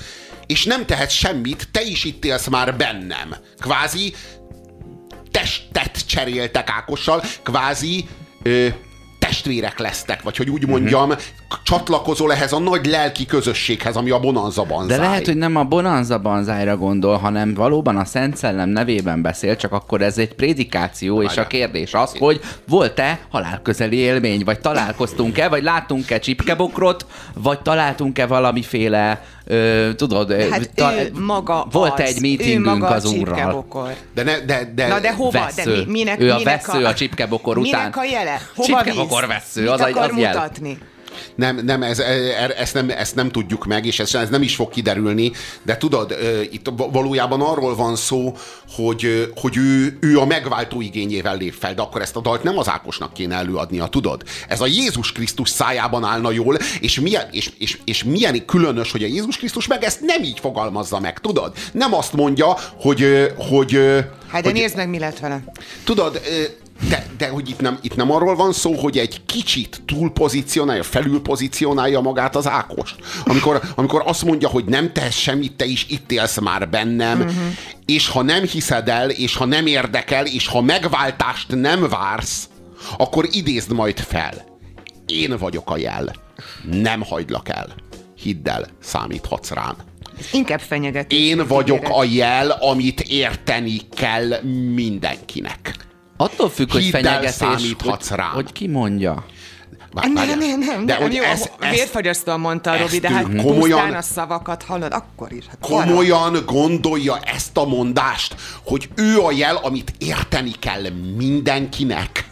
és nem tehetsz semmit, te is itt élsz már bennem. Kvázi testet cseréltek Ákossal, kvázi ö, testvérek lesztek, vagy hogy úgy mondjam, csatlakozol ehhez a nagy lelki közösséghez, ami a Bonanza De Banzai. lehet, hogy nem a Bonanza Banzájra gondol, hanem valóban a Szent Szellem nevében beszél, csak akkor ez egy prédikáció, és Várjál. a kérdés az, hogy volt-e halálközeli élmény, vagy találkoztunk-e, vagy láttunk-e csipkebokrot, vagy találtunk-e valamiféle, ö, tudod, Hát ta- ő maga volt-e az. egy meetingünk az a úrral? De, ne, de, de, Na de hova? Vessző. De mi, minek, Ő a minek vessző a csipkebokor után. Minek a jele? Hova Csipkebokor visz? vessző, Mit az a- akar az jel. Nem, nem, ez, ez, ezt nem, ezt nem tudjuk meg, és ez, ez nem is fog kiderülni, de tudod, itt valójában arról van szó, hogy, hogy ő, ő a megváltó igényével lép fel, de akkor ezt a dalt nem az Ákosnak kéne előadnia, tudod? Ez a Jézus Krisztus szájában állna jól, és milyen, és, és, és milyen különös, hogy a Jézus Krisztus meg ezt nem így fogalmazza meg, tudod? Nem azt mondja, hogy, hogy, Hát de hogy nézd meg, mi lett vele. Tudod, de, de hogy itt nem, itt nem arról van szó, hogy egy kicsit túl pozícionálja, felül pozícionálja magát az Ákost. Amikor, amikor azt mondja, hogy nem tesz semmit, te is itt élsz már bennem, uh-huh. és ha nem hiszed el, és ha nem érdekel, és ha megváltást nem vársz, akkor idézd majd fel. Én vagyok a jel. Nem hagylak el. Hidd el, számíthatsz rám. Inkább fenyegetés. Én vagyok a jel, amit érteni kell mindenkinek. Attól függ, hogy Hidd el, fenyegetés, hogy, rám. hogy ki mondja. Nem, nem, nem, nem, De nem hogy jó, ez, ez, ez, vérfagyasztóan mondta Robi, de ezt hát komolyan, a szavakat hallod, akkor is. Hát komolyan gondolja ezt a mondást, hogy ő a jel, amit érteni kell mindenkinek.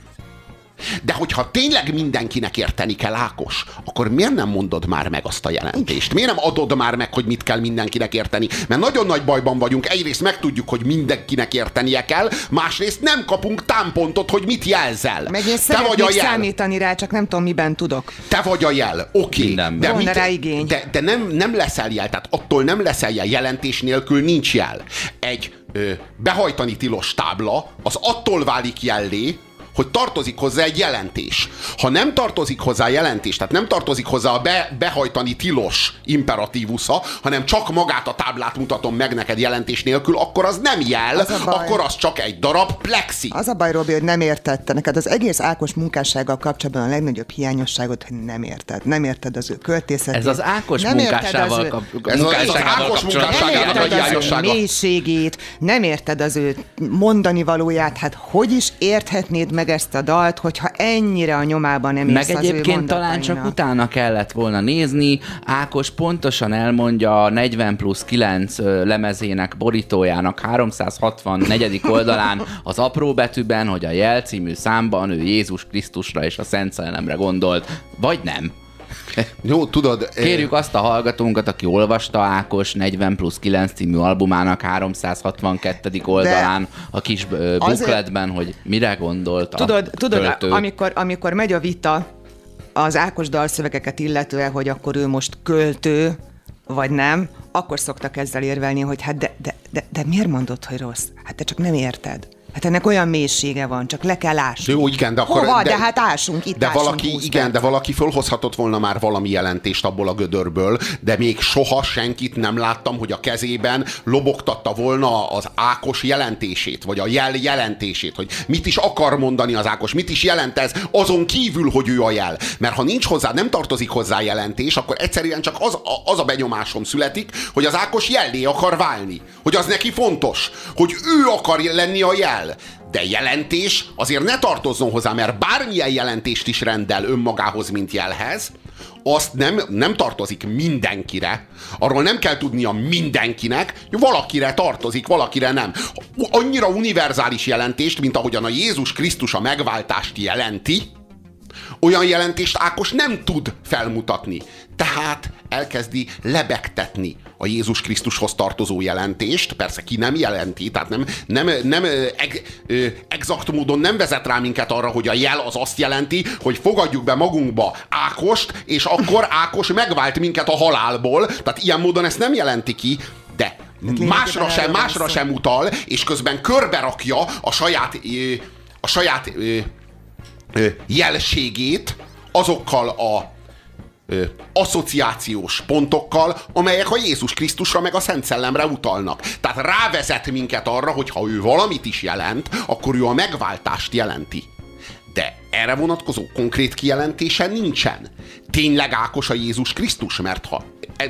De hogyha tényleg mindenkinek érteni kell, Ákos, akkor miért nem mondod már meg azt a jelentést? Miért nem adod már meg, hogy mit kell mindenkinek érteni? Mert nagyon nagy bajban vagyunk. Egyrészt megtudjuk, hogy mindenkinek értenie kell, másrészt nem kapunk támpontot, hogy mit jelzel. Meg én Te vagy a jel. számítani rá, csak nem tudom, miben tudok. Te vagy a jel, oké. Okay. De, Volna rá igény. de, de nem, nem leszel jel, tehát attól nem leszel jel, jelentés nélkül nincs jel. Egy ö, behajtani tilos tábla, az attól válik jellé, hogy tartozik hozzá egy jelentés. Ha nem tartozik hozzá jelentés, tehát nem tartozik hozzá a be, behajtani tilos imperatívusza, hanem csak magát a táblát mutatom meg neked jelentés nélkül, akkor az nem jel, Az akkor az csak egy darab plexi. Az a baj, Robi, hogy nem értette. Neked az egész Ákos munkássággal kapcsolatban a legnagyobb hiányosságot, hogy nem érted. Nem érted az ő költészetét. Ez az Ákos nem érted munkásával, az kap, Ez az- ez az munkásságával Ákos kapcsolatban. nem munkásságának a érted az ő hiányossága. mélységét, nem érted az ő mondani valóját, hát hogy is érthetnéd meg ezt a dalt, hogyha ennyire a nyomában nem Meg egyébként talán csak utána kellett volna nézni. Ákos pontosan elmondja a 40 plusz 9 ö, lemezének borítójának 364. oldalán az apró betűben, hogy a jel című számban ő Jézus Krisztusra és a Szent Szellemre gondolt, vagy nem. Jó, tudod... eh, Kérjük azt a hallgatónkat, aki olvasta Ákos 40 plusz 9 című albumának 362. oldalán a kis ö, Azért- bookletben, hogy mire gondolt a Tudod, tudod költő. amikor, amikor megy a vita az Ákos dalszövegeket illetően, hogy akkor ő most költő, vagy nem, akkor szoktak ezzel érvelni, hogy hát de, de, de, de miért mondod, hogy rossz? Hát te csak nem érted. Hát ennek olyan mélysége van, csak le kell ásni. Jó, igen, de akkor... Hova? De, hát ásunk, itt De ásunk valaki, 20 igen, de percet. valaki fölhozhatott volna már valami jelentést abból a gödörből, de még soha senkit nem láttam, hogy a kezében lobogtatta volna az Ákos jelentését, vagy a jel jelentését, hogy mit is akar mondani az Ákos, mit is jelent ez, azon kívül, hogy ő a jel. Mert ha nincs hozzá, nem tartozik hozzá jelentés, akkor egyszerűen csak az, a- az a benyomásom születik, hogy az Ákos jellé akar válni, hogy az neki fontos, hogy ő akar lenni a jel. De jelentés azért ne tartozzon hozzá, mert bármilyen jelentést is rendel önmagához, mint jelhez, azt nem, nem tartozik mindenkire. Arról nem kell tudnia mindenkinek, hogy valakire tartozik, valakire nem. Annyira univerzális jelentést, mint ahogyan a Jézus Krisztus a megváltást jelenti, olyan jelentést Ákos nem tud felmutatni. Tehát elkezdi lebegtetni a Jézus Krisztushoz tartozó jelentést, persze ki nem jelenti, tehát nem, nem, nem eg, exakt módon nem vezet rá minket arra, hogy a jel az azt jelenti, hogy fogadjuk be magunkba Ákost, és akkor Ákos megvált minket a halálból, tehát ilyen módon ezt nem jelenti ki, de másra sem, másra sem utal, és közben körbe rakja a saját, a saját jelségét azokkal a ö, asszociációs pontokkal, amelyek a Jézus Krisztusra meg a Szent Szellemre utalnak. Tehát rávezet minket arra, hogy ha ő valamit is jelent, akkor ő a megváltást jelenti. De erre vonatkozó konkrét kijelentése nincsen. Tényleg Ákos a Jézus Krisztus, mert ha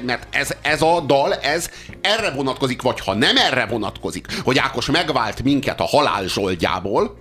mert ez, ez a dal, ez erre vonatkozik, vagy ha nem erre vonatkozik, hogy Ákos megvált minket a halál zsoldjából,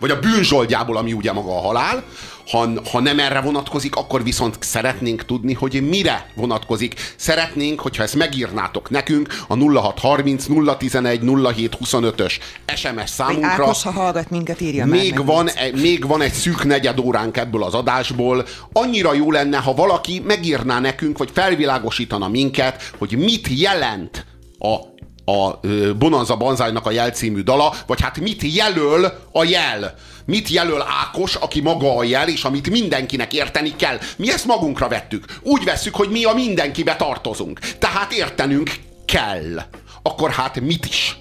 vagy a bűnzsoldjából, ami ugye maga a halál, ha, ha nem erre vonatkozik, akkor viszont szeretnénk tudni, hogy mire vonatkozik. Szeretnénk, hogyha ezt megírnátok nekünk a 0630 011 07 25-ös SMS számunkra. Ákos, ha hallgat minket, írja Még meg van, egy, még van egy szűk negyed óránk ebből az adásból. Annyira jó lenne, ha valaki megírná nekünk, vagy felvilágosítana minket, hogy mit jelent a a Bonanza Banzájnak a jelcímű dala, vagy hát mit jelöl a jel. Mit jelöl Ákos, aki maga a jel, és amit mindenkinek érteni kell. Mi ezt magunkra vettük. Úgy vesszük, hogy mi a mindenkibe tartozunk. Tehát értenünk kell. Akkor hát mit is?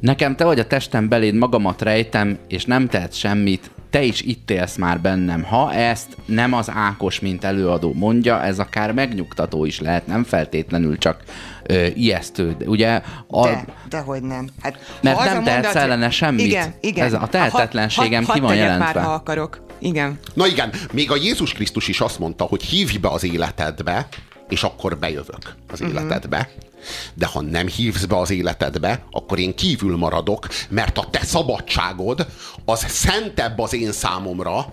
Nekem te vagy a testem beléd, magamat rejtem, és nem tehetsz semmit, te is itt élsz már bennem. Ha ezt nem az Ákos, mint előadó mondja, ez akár megnyugtató is lehet, nem feltétlenül csak ö, ijesztő. De Ugye a, De, dehogy nem. Hát, Mert nem tehetsz mondat, hogy- ellene semmit. Igen, igen. Ez a tehetetlenségem Ha- ha- ki van jelentve. már, ha akarok. Igen. Na igen, még a Jézus Krisztus is azt mondta, hogy hívj be az életedbe és akkor bejövök az életedbe. De ha nem hívsz be az életedbe, akkor én kívül maradok, mert a te szabadságod az szentebb az én számomra,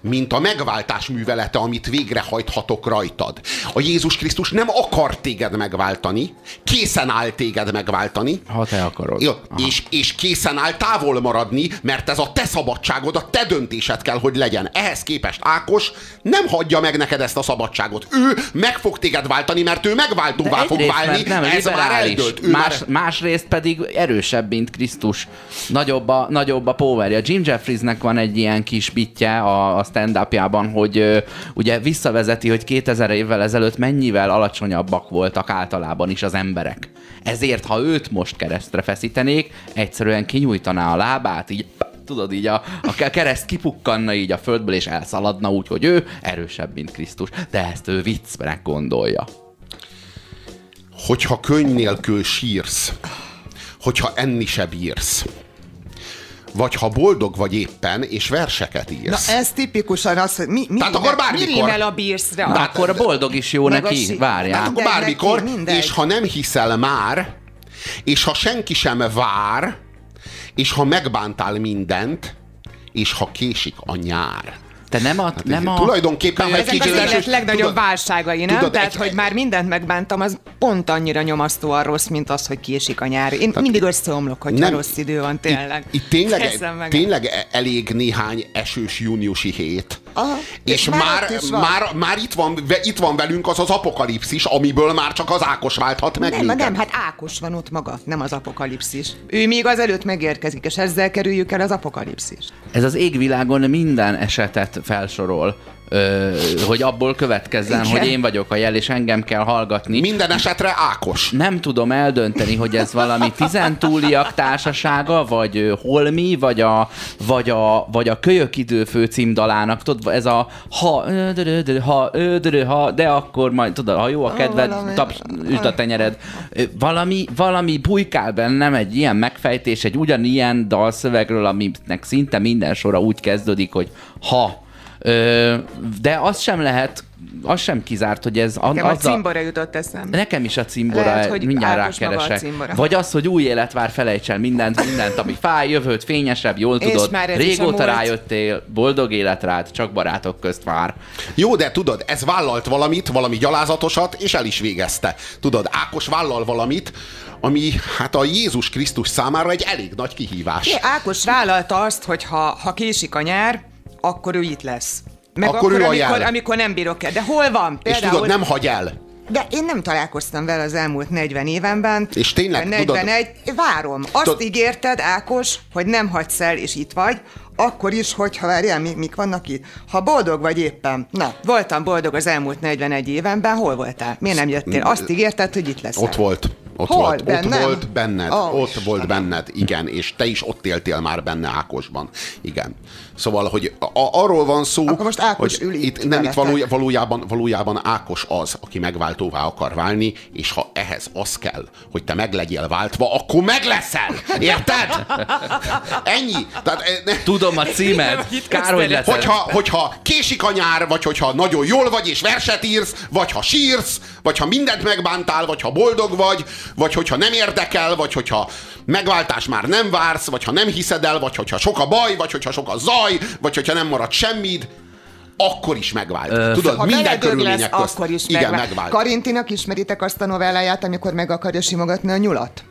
mint a megváltás művelete, amit végrehajthatok rajtad. A Jézus Krisztus nem akar téged megváltani, készen áll téged megváltani. Ha te akarod. Jó, és, és készen áll távol maradni, mert ez a te szabadságod, a te döntésed kell, hogy legyen. Ehhez képest Ákos nem hagyja meg neked ezt a szabadságot. Ő meg fog téged váltani, mert ő megváltóvá fog válni. nem ez már eldőlt. Ő Más, már... Másrészt pedig erősebb, mint Krisztus. Nagyobb a, nagyobb a powerja. Jim Jeffriesnek van egy ilyen kis bitje a, a stand-upjában, hogy ugye visszavezeti, hogy 2000 évvel ezelőtt mennyivel alacsonyabbak voltak általában is az emberek. Ezért, ha őt most keresztre feszítenék, egyszerűen kinyújtaná a lábát, így tudod, így a, a kereszt kipukkanna így a földből, és elszaladna úgy, hogy ő erősebb, mint Krisztus. De ezt ő viccnek gondolja. Hogyha könyv nélkül sírsz, hogyha enni se bírsz, vagy ha boldog vagy éppen, és verseket Na írsz. ez tipikusan az, hogy mi, mi, Tehát akkor mi bármikor. rímel a bírszra? De akkor boldog is jó neki, si- várjál. Tehát akkor bármikor, neki mindegy. és ha nem hiszel már, és ha senki sem vár, és ha megbántál mindent, és ha késik a nyár. Te nem a... Nem a Tulajdonképpen, ha egy Ezek az kicsit- élet legnagyobb tudod- válságai, nem? tudod, Tehát, egy- hogy már mindent megbántam, az pont annyira nyomasztóan rossz, mint az, hogy kiesik a nyár. Én mindig összeomlok, hogy nem- rossz idő van, tényleg. Itt, itt tényleg, tényleg e- elég néhány esős júniusi hét. Aha, és, és már, már már, ott is van. már, már itt, van, itt van velünk az az apokalipszis, amiből már csak az Ákos válthat meg Nem, minket. nem, hát Ákos van ott maga, nem az apokalipszis. Ő még az előtt megérkezik, és ezzel kerüljük el az apokalipszist. Ez az égvilágon minden esetet felsorol, ö, hogy abból következzen, Igen. hogy én vagyok a jel, és engem kell hallgatni. Minden esetre Ákos. Nem tudom eldönteni, hogy ez valami tizentúliak társasága, vagy holmi, vagy a, vagy a, vagy a kölyök idő főcímdalának, tudod, ez a ha, ö, dö, dö, ha, ö, dö, dö, ha, de akkor majd, tudod, ha jó a kedved, valami- taps, üt a tenyered. Valami, valami bujkál bennem egy ilyen megfejtés, egy ugyanilyen dalszövegről, aminek szinte minden sora úgy kezdődik, hogy ha. Ö, de az sem lehet, az sem kizárt, hogy ez a, Nekem a azzal- cimbora jutott eszembe. Nekem is a cimbora, Lehet, hogy mindjárt Ákos a rákeresek. Vagy az, hogy új élet vár, felejts el mindent, mindent, ami fáj, jövőt fényesebb, jól És tudod. már a Régóta rájöttél, boldog élet rád, csak barátok közt vár. Jó, de tudod, ez vállalt valamit, valami gyalázatosat, és el is végezte. Tudod, Ákos vállal valamit, ami hát a Jézus Krisztus számára egy elég nagy kihívás. É, Ákos vállalta azt, hogy ha, ha késik a nyár, akkor ő itt lesz. Meg Akkor akkor, ő amikor, amikor nem bírok el. De hol van? És tudod, nem hagy el. De én nem találkoztam vele az elmúlt 40 évenben. És tényleg, 41, várom. Azt Tudod- ígérted, Ákos, hogy nem hagysz el, és itt vagy. Akkor is, hogyha várjál, mi, mik vannak itt. Ha boldog vagy éppen. Na, voltam boldog az elmúlt 41 évenben, hol voltál? Miért nem jöttél? Azt ígérted, hogy itt leszel. Ott volt. Ott Hol? volt, Bennem? ott volt benned, Ó, ott volt benned, igen, és te is ott éltél már benne Ákosban. Igen. Szóval, hogy a, arról van szó, Akkor most Ákos hogy ül itt itt nem itt valójában, valójában, valójában Ákos az, aki megváltóvá akar válni, és ha ehhez az kell, hogy te meg legyél váltva, akkor meg leszel! Érted? Ennyi. Tehát, eh, ne, Tudom a címet, kár, hogy lesz. Hogyha, hogyha késik a nyár, vagy hogyha nagyon jól vagy, és verset írsz, vagy ha sírsz, vagy ha mindent megbántál, vagy ha boldog vagy, vagy hogyha nem érdekel, vagy hogyha megváltás már nem vársz, vagy ha nem hiszed el, vagy hogyha sok a baj, vagy hogyha sok a zaj, vagy hogyha nem marad semmid, akkor is megvált. Ö, Tudod, Ha minden körülmények lesz, közt. akkor is Igen, megvált. megvált. Karintinak ismeritek azt a novelláját, amikor meg akarja simogatni a nyulat?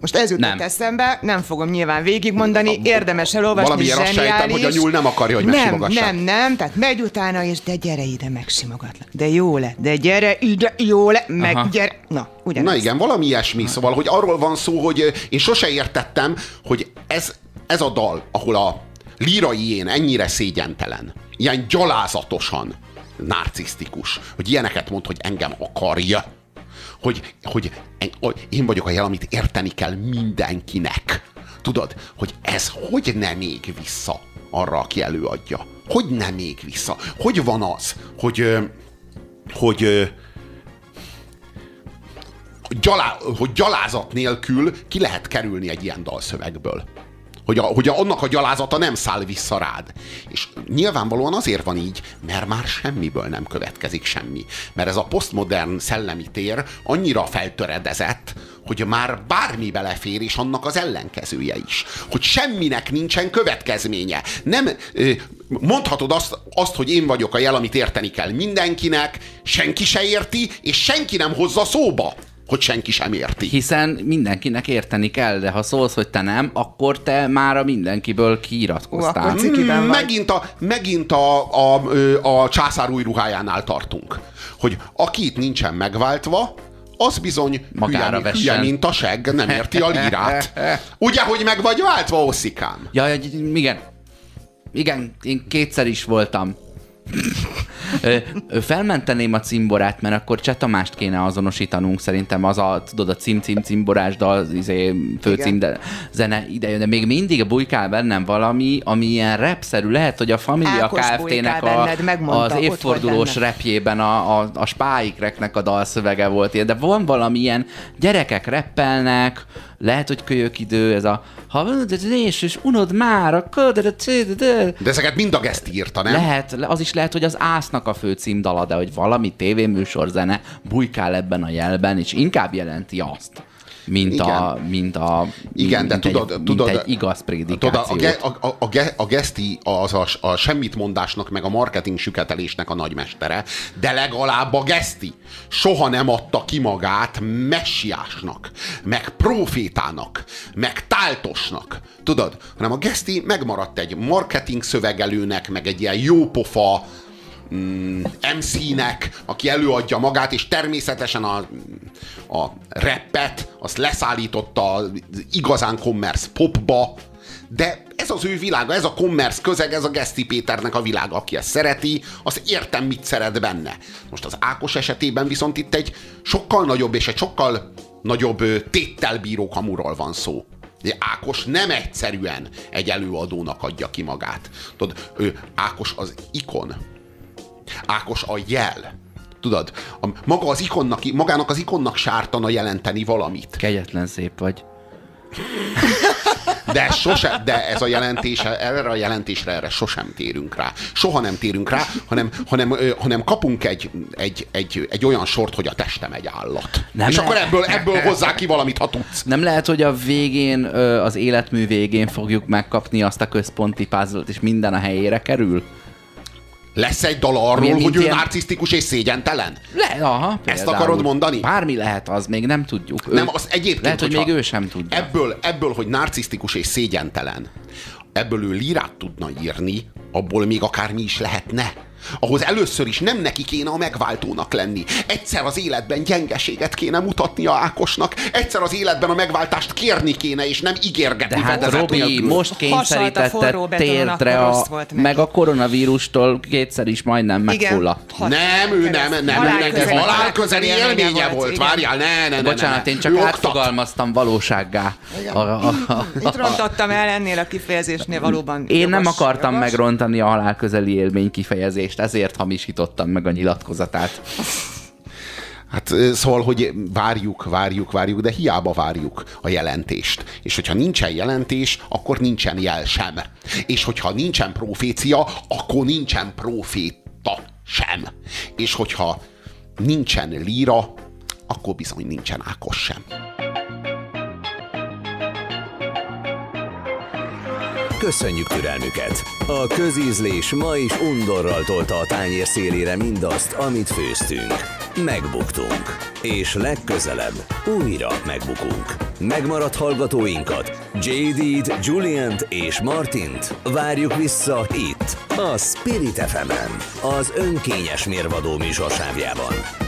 Most ez jutott Nem. eszembe, nem fogom nyilván végigmondani, érdemes elolvasni, Valamiért azt sejtem, hogy a nyúl nem akarja, hogy Nem, nem, nem, tehát megy utána, és de gyere ide, megsimogatlak. De jó le, de gyere ide, jó le, meg Aha. gyere. Na, ugyanez. Na igen, valami ilyesmi, szóval, hogy arról van szó, hogy ö, én sose értettem, hogy ez, ez a dal, ahol a lírai én ennyire szégyentelen, ilyen gyalázatosan narcisztikus, hogy ilyeneket mond, hogy engem akarja, hogy, hogy én vagyok a jel, amit érteni kell mindenkinek. Tudod, hogy ez hogy nem még vissza arra, aki előadja? Hogy nem még vissza? Hogy van az, hogy, hogy hogy gyalá, hogy gyalázat nélkül ki lehet kerülni egy ilyen dalszövegből. Hogy, a, hogy a, annak a gyalázata nem száll vissza rád. És nyilvánvalóan azért van így, mert már semmiből nem következik semmi. Mert ez a posztmodern szellemi tér annyira feltöredezett, hogy már bármi belefér, és annak az ellenkezője is. Hogy semminek nincsen következménye. Nem mondhatod azt, azt, hogy én vagyok a jel, amit érteni kell mindenkinek, senki se érti, és senki nem hozza szóba hogy senki sem érti. Hiszen mindenkinek érteni kell, de ha szólsz, hogy te nem, akkor te már a mindenkiből kiiratkoztál. Ó, mm, megint a, megint a, a, a, császár új ruhájánál tartunk. Hogy aki itt nincsen megváltva, az bizony Magára hülye, hülye, mint a segg, nem érti a lírát. Ugye, hogy meg vagy váltva, Oszikám? Ja, igen. Igen, én kétszer is voltam. Felmenteném a cimborát, mert akkor Cseh Tamást kéne azonosítanunk, szerintem az a, tudod, a cím cím cimborás, de az izé, főcím, de zene ide de még mindig bujkál bennem valami, ami ilyen repszerű. Lehet, hogy a Familia Kft-nek a, az évfordulós repjében a, a, a spáikreknek a dalszövege volt ilyen, de van valami ilyen gyerekek reppelnek, lehet, hogy kölyök idő, ez a ha és, és unod már, a De ezeket mind a Geszti írta, nem? Lehet, az is lehet, hogy az Ásznak a fő címdala, de hogy valami tévéműsor zene bujkál ebben a jelben, és inkább jelenti azt mint Igen. a, mint a Igen, mint de tudod, egy, tudod, mint egy igaz prédikációt. Tudod, a, a, a, a, a geszti az a, a semmit meg a marketing süketelésnek a nagymestere, de legalább a geszti soha nem adta ki magát messiásnak, meg profétának, meg táltosnak, tudod, hanem a geszti megmaradt egy marketing szövegelőnek, meg egy ilyen jópofa, mm, MC-nek, aki előadja magát, és természetesen a, a rappet, azt leszállította az igazán commerce popba, de ez az ő világa, ez a commerce közeg, ez a Geszti Péternek a világa, aki ezt szereti, az értem, mit szeret benne. Most az Ákos esetében viszont itt egy sokkal nagyobb és egy sokkal nagyobb téttel bíró kamuról van szó. Ákos nem egyszerűen egy előadónak adja ki magát. Tudod, ő Ákos az ikon. Ákos a jel. Tudod, a, maga az ikonnak, magának az ikonnak sártana jelenteni valamit. Kegyetlen szép vagy. De sose, de ez a jelentés, erre a jelentésre erre sosem térünk rá. Soha nem térünk rá, hanem, hanem, hanem kapunk egy, egy, egy, egy olyan sort, hogy a testem egy állat. Nem És le... akkor ebből, ebből hozzá ki valamit, ha tudsz. Nem lehet, hogy a végén, az életmű végén fogjuk megkapni azt a központi puzzle és minden a helyére kerül? Lesz egy dal arról, Milyen, hogy ő ilyen... narcisztikus és szégyentelen? Le, aha, Ezt akarod mondani? Bármi lehet az, még nem tudjuk. Nem, az egyébként, lehet, hogy még ő sem tudja. Ebből, ebből, hogy narcisztikus és szégyentelen, ebből ő lírát tudna írni, abból még akár mi is lehetne ahhoz először is nem neki kéne a megváltónak lenni. Egyszer az életben gyengeséget kéne mutatnia Ákosnak, egyszer az életben a megváltást kérni kéne, és nem ígérgetni. De hát Robi, nélkül. most kényszerítette térdre a, meg a koronavírustól kétszer is majdnem megfulladt. Nem, ő nem, nem, nem, ez halálközeli élménye volt. Várjál, ne, ne, ne. Bocsánat, én csak átfogalmaztam valósággá. Itt rontottam el ennél a kifejezésnél valóban. Én nem akartam megrontani a halálközeli élmény kifejezést jelentést, ezért hamisítottam meg a nyilatkozatát. Hát szóval, hogy várjuk, várjuk, várjuk, de hiába várjuk a jelentést. És hogyha nincsen jelentés, akkor nincsen jel sem. És hogyha nincsen profécia, akkor nincsen proféta sem. És hogyha nincsen líra, akkor bizony nincsen Ákos sem. Köszönjük türelmüket! A közízlés ma is undorral tolta a tányér szélére mindazt, amit főztünk. Megbuktunk. És legközelebb újra megbukunk. Megmaradt hallgatóinkat, JD-t, Juliant és Martint várjuk vissza itt, a Spirit fm az önkényes mérvadó műsorsávjában.